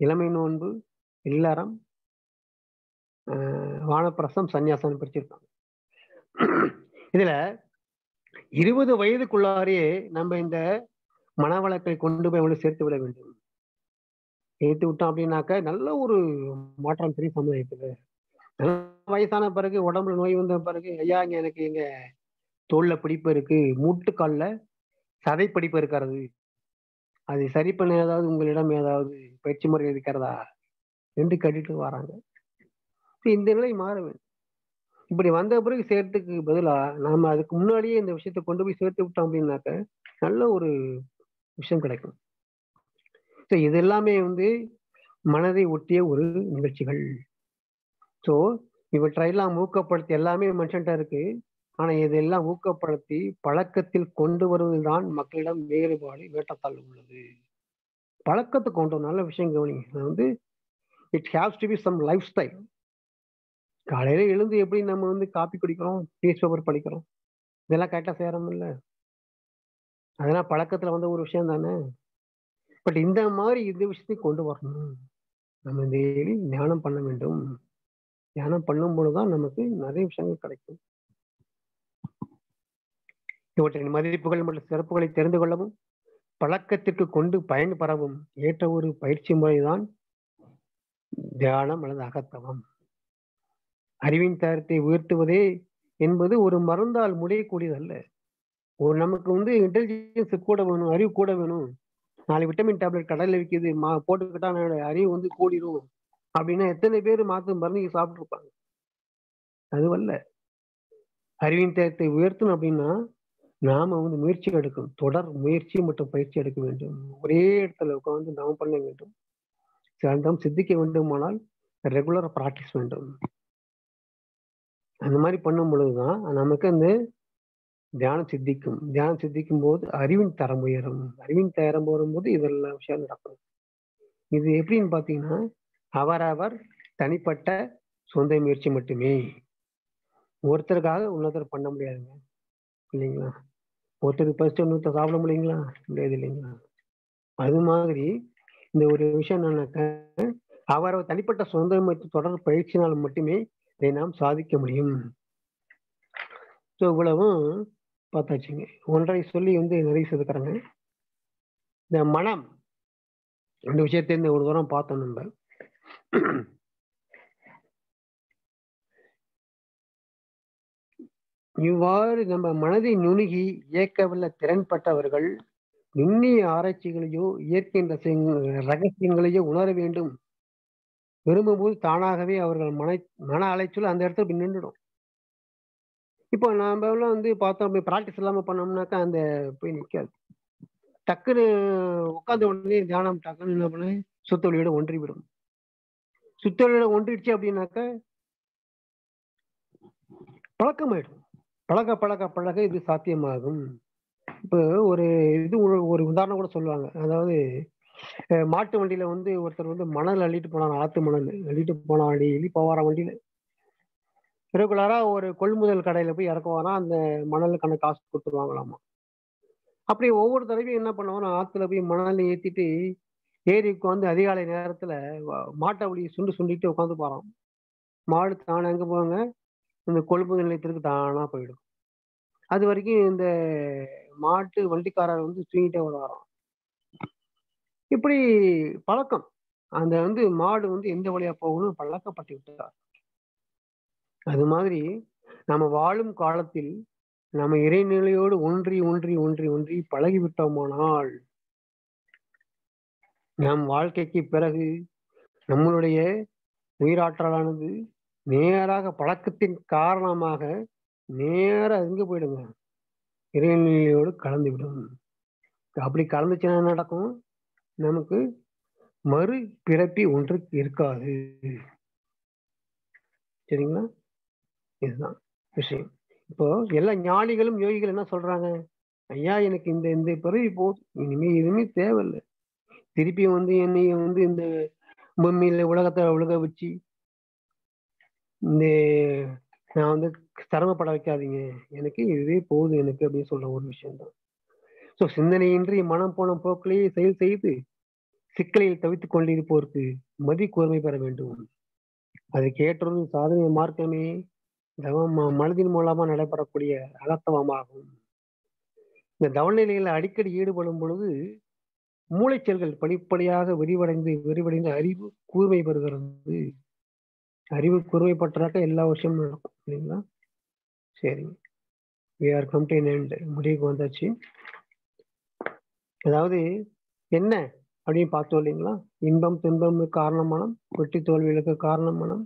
[SPEAKER 2] இளமை நோன்பு இல்லறம் வானப்பிரசம் சன்னியாசம் பிரிச்சிருக்காங்க இதுல இருபது வயதுக்குள்ளாரே நம்ம இந்த மனவளக்கை கொண்டு போய் அவங்களை சேர்த்து விட வேண்டும். சேர்த்து விட்டோம் அப்படின்னாக்க நல்ல ஒரு மாற்றம் தெரியும் சமுதாயத்துல. நல்ல வயசான பிறகு உடம்புல நோய் வந்த பிறகு ஐயா இங்க எனக்கு எங்க தோல்ல பிடிப்பு இருக்கு. மூட்டுக்கால்ல சதை பிடிப்பு இருக்கிறது. அதை சரி பண்ண ஏதாவது உங்களிடம் ஏதாவது பயிற்சி முறை இருக்கிறதா? என்று கேட்டுட்டு வராங்க. இந்த நிலை மாற வேண்டும் இப்படி வந்த பிறகு சேர்த்துக்கு பதிலாக நாம அதுக்கு முன்னாடியே இந்த விஷயத்தை கொண்டு போய் சேர்த்து விட்டோம் அப்படின்னாக்க நல்ல ஒரு விஷயம் கிடைக்கும். ஸோ இது எல்லாமே வந்து மனதை ஒட்டிய ஒரு நிகழ்ச்சிகள். ஸோ இவற்றையெல்லாம் ஊக்கப்படுத்தி எல்லாமே மனுஷன்ட்ட இருக்கு. ஆனா இதெல்லாம் ஊக்கப்படுத்தி பழக்கத்தில் கொண்டு வருவதுதான் மக்களிடம் வேறுபாடு வேட்டத்தால் உள்ளது. பழக்கத்தை கொண்டு வர நல்ல விஷயம் கவனிங்க. அது வந்து it haves to be some life style காலையில எழுந்து எப்படி நம்ம வந்து காப்பி குடிக்கிறோம் நியூஸ் பேப்பர் படிக்கிறோம் இதெல்லாம் கரெக்டாக செய்யறோம் இல்லை அதெல்லாம் பழக்கத்தில் வந்த ஒரு விஷயம் தானே. பட் இந்த மாதிரி இந்த விஷயத்தையும் கொண்டு வரணும். நம்ம டெய்லி தியானம் பண்ண வேண்டும். தியானம் பண்ணும் பொழுதுதான் நமக்கு நிறைய விஷயங்கள் கிடைக்கும். இவற்றின் மதிப்புகள் மற்றும் சிறப்புகளை தெரிந்து கொள்ளவும் பழக்கத்திற்கு கொண்டு பயன் பெறவும் ஏற்ற ஒரு பயிற்சி முறைதான் தியானம் அல்லது அகத்தவம். அறிவின் தரத்தை உயர்த்துவதே என்பது ஒரு மருந்தால் முடியக்கூடியதல்ல ஒரு நமக்கு வந்து இன்டெலிஜென்ஸ் கூட வேணும் அறிவு கூட வேணும். நாலு விட்டமின் டேப்லெட் கடையில் விற்கிது மா போட்டுக்கிட்டா என்னோட அறிவு வந்து கூடிரும் அப்படின்னா எத்தனை பேர் மாத்து மருந்து சாப்பிட்டுருப்பாங்க? அதுவல்ல. அறிவின் தரத்தை உயர்த்தணும் அப்படின்னா நாம வந்து முயற்சி எடுக்கணும் தொடர் முயற்சி மற்றும் பயிற்சி எடுக்க வேண்டும். ஒரே இடத்துல உட்காந்து நாம் பண்ண வேண்டும். சிறந்தம் சித்திக்க வேண்டுமானால் ரெகுலர் ப்ராக்டிஸ் வேண்டும். அந்த மாதிரி பண்ணும் பொழுதுதான் நமக்கு அந்த தியானம் சித்திக்கும். தியானம் சித்திக்கும் போது அறிவின் தரம் உயரும். அறிவின் தரம் வரும்போது இதெல்லாம் விஷயம் நடக்கும். இது எப்படின்னு பார்த்தீங்கன்னா அவரவர் தனிப்பட்ட சொந்த முயற்சி மட்டுமே. ஒருத்தருக்காக இன்னொருத்தர் பண்ண முடியாதுங்க. இல்லைங்களா? ஒருத்தருக்கு ஃபர்ஸ்ட் இன்னொருத்தர் சாப்பிட முடியுங்களா? முடியாது இல்லைங்களா? அது மாதிரி இந்த ஒரு விஷயம் என்னன்னாக்க அவரவர் தனிப்பட்ட சொந்த தொடர் பயிற்சினால் மட்டுமே இதை நாம் சாதிக்க முடியும். ஸோ இவ்வளவும் பார்த்தாச்சுங்க. ஒன்றை சொல்லி வந்து நிறைய செதுக்குறாங்க இந்த மனம் இந்த விஷயத்தை இந்த ஒரு தூரம் பார்த்தோம் நம்ம. இவ்வாறு நம்ம மனதை நுணுகி இயக்கவல்ல திறன்பட்டவர்கள் நுண்ணிய ஆராய்ச்சிகளையோ இயற்கையின் ரகசியங்களையோ உணர வேண்டும். விரும்பும்போது தானாகவே அவர்கள் மன மன அலைச்சல் அந்த இடத்துல நின்றுடும். இப்போ நாம எல்லாம் வந்து பார்த்தோம் ப்ராக்டிஸ் இல்லாம பண்ணோம்னாக்கா அந்த போய் நிற்காது டக்குன்னு உட்காந்த உடனே தியானம் டக்குன்னு என்ன பண்ண? சுத்தொழியோட ஒன்றிவிடும். சுத்தொழியோட ஒன்றிடுச்சு அப்படின்னாக்கா பழக்கமாயிடும். பழக பழக பழக இது சாத்தியமாகும். இப்போ ஒரு இது ஒரு- ஒரு உதாரணம் கூட சொல்லுவாங்க. அதாவது மாட்டு வண்டியில வந்து ஒருத்தர் வந்து மணல் அள்ளிட்டு போனாங்க ஆத்து மணல். அள்ளிட்டு போனா வண்டி போவார வண்டியில. ரெகுலரா ஒரு கொள்முதல் கடையில போய் இறக்குவாராம் அந்த மணலுக்கான காசு கொடுத்துருவாங்களாமா. அப்படி ஒவ்வொரு தடவையும் என்ன பண்ணுவாங்க ஆத்துல போய் மணல் ஏத்திட்டு ஏரி உட்காந்து அதிகாலை நேரத்துல மாட்டை அப்படி சுண்டு சுண்டிட்டு உட்காந்து போறான் மாடு தானே எங்க போவாங்க இந்த கொழுப்பு நிலையத்திற்கு தானா போயிடும். அது வரைக்கும் இந்த மாட்டு வண்டிக்காரர் வந்து தூங்கிட்டே வருவாராம். இப்படி பழக்கம். அந்த வந்து மாடு வந்து எந்த வழியா போகணும் பழக்கப்பட்டு விட்டார். அது மாதிரி நம்ம வாழும் காலத்தில் நம்ம இறைநிலையோடு ஒன்றி ஒன்றி ஒன்றி ஒன்றி பழகிவிட்டோமானால் நம் வாழ்க்கைக்கு பிறகு நம்மளுடைய உயிராற்றலானது நேராக பழக்கத்தின் காரணமாக நேராக எங்க போயிடுங்க? இறைநிலையோடு கலந்து விடும் அப்படி கலந்துச்சுன்னா என்ன நடக்கும்? நமக்கு மறு பிறப்பி ஒன்று இருக்காது. சரிங்களா? இதுதான் விஷயம். இப்போ எல்லா ஞானிகளும் யோகிகள் என்ன சொல்றாங்க? ஐயா எனக்கு இந்த இந்த பிறவி போதும். இனிமே எதுவுமே தேவையில்லை. திருப்பி வந்து என்னைய வந்து இந்த பூமியில உலகத்தை உலக வச்சு இந்த நான் வந்து சிரமப்பட வைக்காதீங்க. எனக்கு இதுவே போதும் எனக்கு அப்படின்னு சொல்ற ஒரு விஷயம்தான். ஸோ சிந்தனையின்றி மனம் போன போக்கிலேயே செயல் செய்து சிக்கலில் தவித்துக் கொண்டிருப்போருக்கு மதி கூர்மை பெற வேண்டும். அதுக்கு ஏற்றொரு சாதனை மார்க்கமே தவம் மனதின் மூலமா நடைபெறக்கூடிய அகத்தவமாகும். இந்த தவநிலையில் அடிக்கடி ஈடுபடும் பொழுது மூளைச்செல்கள் படிப்படியாக விரிவடைந்து விரிவடைந்து அறிவு கூர்மை பெறுகிறது. அறிவு குறுவைப்பட்டதாக்க எல்லா விஷயமும் நடக்கும் இல்லைங்களா? சரிங்க we are come to end முடிவுக்கு வந்தாச்சு. அதாவது என்ன அப்படின்னு பார்த்தோம் இல்லைங்களா? இன்பம் துன்பம் காரணம் மனம் வெற்றி தோல்விகளுக்கு காரணம் மனம்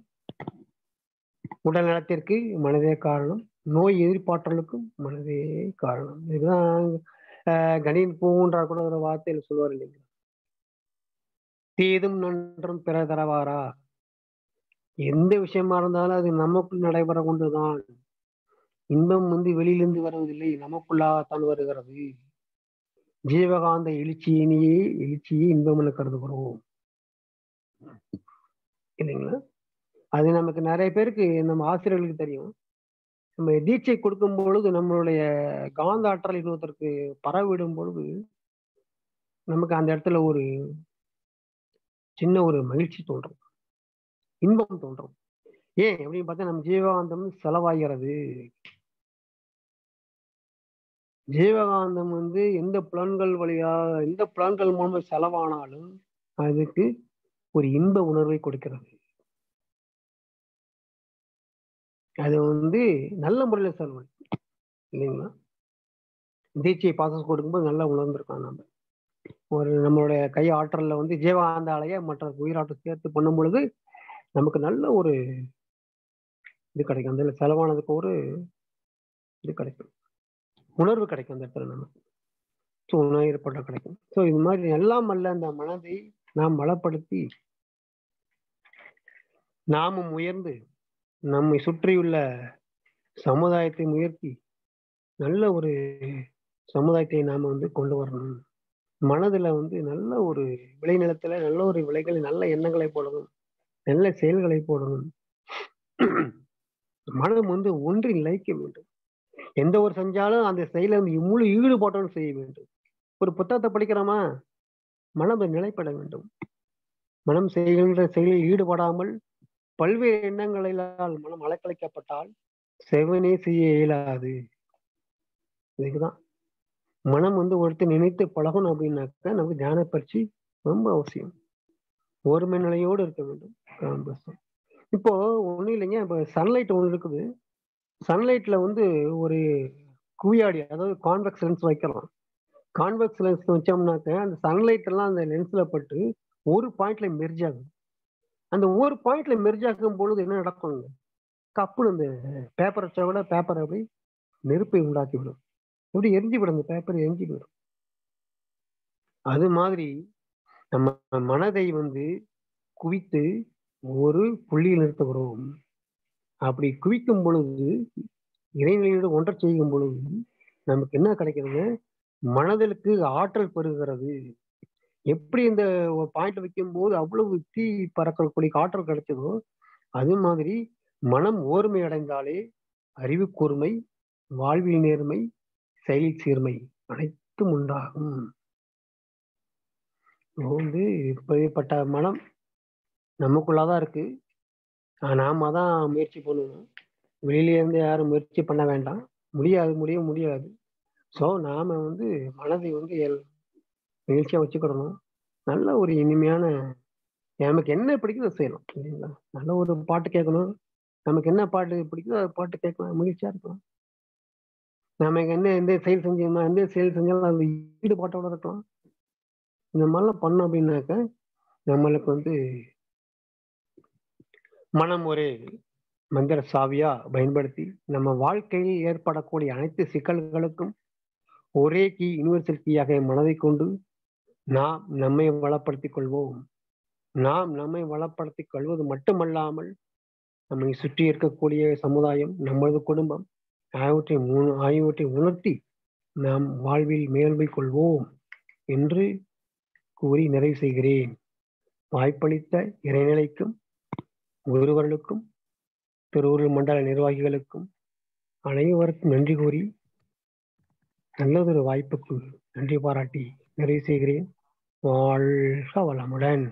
[SPEAKER 2] உடல் நலத்திற்கு மனதே காரணம் நோய் எதிர்பாற்றலுக்கும் மனதே காரணம். இதுதான் கணின் பூன்றார் கூட ஒரு வார்த்தையில் சொல்லுவார் இல்லைங்களா? தீதும் நன்றும் பிற தரவாரா? எந்த விஷயமா இருந்தாலும் அது நமக்குள் நடைபெற கொண்டுதான். இன்பம் வந்து வெளியிலிருந்து வருவதில்லை நமக்குள்ளாகத்தான் வருகிறது. ஜீவகாந்த எழுச்சியினையே எழுச்சியே இன்பம் என கருதுகிறோம். இல்லைங்களா? அது நமக்கு நிறைய பேருக்கு நம்ம ஆசிரியர்களுக்கு தெரியும். நம்ம தீட்சை கொடுக்கும் பொழுது நம்மளுடைய காந்த ஆற்றல் இன்னொருத்தருக்கு பரவிடும் பொழுது நமக்கு அந்த இடத்துல ஒரு சின்ன ஒரு மகிழ்ச்சி தோன்றும். இன்பம் தோன்றும். ஏன்? அப்படின்னு பார்த்தா நம்ம ஜீவகாந்தம் செலவாகிறது. ஜீவகாந்தம் வந்து எந்த புலன்கள் வழியா எந்த புலன்கள் மூலமா செலவானாலும் அதுக்கு ஒரு இன்ப உணர்வை கொடுக்கிறது. அது வந்து நல்ல முறையில் செலவு. இல்லைங்களா? தீட்சையை பாசஸ் கொடுக்கும்போது நல்லா உணர்ந்திருக்கோம் நம்ம ஒரு நம்மளுடைய கை ஆற்றல்ல வந்து ஜீவகாந்த அலைய மற்ற உயிராற்றல் சேர்த்து பண்ணும் பொழுது நமக்கு நல்ல ஒரு இது கிடைக்கும். அந்த செலவானதுக்கு ஒரு இது கிடைக்கும். உணர்வு கிடைக்கும் அந்த இடத்துல நமக்கு. ஸோ உணர்வு கிடைக்கும். ஸோ இது மாதிரி எல்லாம் அல்ல அந்த மனதை நாம் வளப்படுத்தி நாமும் உயர்ந்து நம்மை சுற்றியுள்ள சமுதாயத்தை உயர்த்தி நல்ல ஒரு சமுதாயத்தை நாம வந்து கொண்டு வரணும். மனதுல வந்து நல்ல ஒரு விளைநிலத்துல நல்ல ஒரு விளைகளை நல்ல எண்ணங்களை போடணும். நல்ல செயல்களை போடணும். மனம் வந்து ஒன்றில் லயிக்க வேண்டும். எந்த ஒரு செஞ்சாலும் அந்த செயலை வந்து முழு ஈடுபாட்டோடு செய்ய வேண்டும். ஒரு புத்தகத்தை படிக்கிறோமா? மனம் நிலைப்பட வேண்டும். மனம் செய்கின்ற செயலில் ஈடுபடாமல் பல்வேறு எண்ணங்களால் மனம் அலக்கழிக்கப்பட்டால் செவனே செய்ய இயலாது. இதுக்குதான். மனம் வந்து ஒருத்தர் நினைத்து பழகணும் அப்படின்னாக்கா நமக்கு தியான பயிற்சி ரொம்ப அவசியம். ஒருமை நிலையோடு இருக்க வேண்டும். காம்பஸ் இப்போ ஒன்றும் இல்லைங்க இப்போ சன்லைட் ஒன்று இருக்குது. சன்லைட்ல வந்து ஒரு குவியாடி அதாவது கான்வெக்ஸ் லென்ஸ் வைக்கலாம். கான்வெக்ஸ் லென்ஸ் வச்சோம்னாக்க அந்த சன்லைட் எல்லாம் அந்த லென்ஸ்ல பட்டு ஒரு பாயிண்ட்ல மெர்ஜ் ஆகும் அந்த ஒரு பாயிண்ட்ல மெர்ஜ் ஆகும் பொழுது என்ன நடக்குங்க? கப்புன்னு அந்த பேப்பரை வச்சா கூட பேப்பர் அப்படி நெருப்பை உண்டாக்கி விடும். எப்படி எரிஞ்சு விடும் அந்த பேப்பர் எரிஞ்சு விடும். அது மாதிரி நம்ம மனதை வந்து குவித்து ஒரு புள்ளியில் நிறுத்துகிறோம் அப்படி குவிக்கும் பொழுது இறைநிலையோடு ஒன்றை செய்யும் பொழுது நமக்கு என்ன கிடைக்கிறது மனதிற்கு ஆற்றல் பெறுகிறது. எப்படி இந்த பாயிண்ட் வைக்கும் போது அவ்வளவு தீ பறக்கக்கூடிய ஆற்றல் கிடைச்சதோ அது மாதிரி மனம் ஓர்மை அடைந்தாலே அறிவு கூர்மை வாழ்வில் நேர்மை செயல் சீர்மை அனைத்தும் உண்டாகும். வந்து இப்படிப்பட்ட மனம் நமக்குள்ளாதான் இருக்கு. நாம தான் முயற்சி பண்ணணும். வெளியில இருந்து யாரும் முயற்சி பண்ண வேண்டாம். முடியாது முடிய முடியாது. ஸோ நாம வந்து மனதை வந்து நிகழ்ச்சியா வச்சுக்கிடணும். நல்ல ஒரு இனிமையான நமக்கு என்ன பிடிக்குதோ செய்யலாம் இல்லைங்களா? நல்ல ஒரு பாட்டு கேட்கணும். நமக்கு என்ன பாட்டு பிடிக்குதோ அது பாட்டு கேட்கலாம். மகிழ்ச்சியா இருக்கலாம். நமக்கு என்ன எந்த செயல் செஞ்சோம்னா எந்த செயல் செஞ்சாலும் அது ஈடுபாட்டோட இருக்கலாம். இந்த மாதிரிலாம் பண்ணோம் அப்படின்னாக்க நம்மளுக்கு வந்து மனம் ஒரு மந்திர சாவியா பயன்படுத்தி நம்ம வாழ்க்கையில் ஏற்படக்கூடிய அனைத்து சிக்கல்களுக்கும் ஒரே கீ யூனிவர்சல் கீயாக மனதை கொண்டு நாம் நம்மை வளப்படுத்திக் கொள்வோம். நாம் நம்மை வளப்படுத்திக் கொள்வது மட்டுமல்லாமல் நம்மை சுற்றி இருக்கக்கூடிய சமுதாயம் நமது குடும்பம் ஆகியவற்றை ஆகியவற்றை உணர்த்தி நாம் வாழ்வில் மேல்மை கொள்வோம் என்று கூறி நிறைவு செய்கிறேன். வாய்ப்பளித்த இறைநிலைக்கும் ஒருவர்களுக்கும் திருவுருள் மண்டல நிர்வாகிகளுக்கும் அனைவருக்கும் நன்றி கூறி நல்லதொரு வாய்ப்புக்கு நன்றி பாராட்டி நிறைவு செய்கிறேன். வாழ்க வளமுடன்.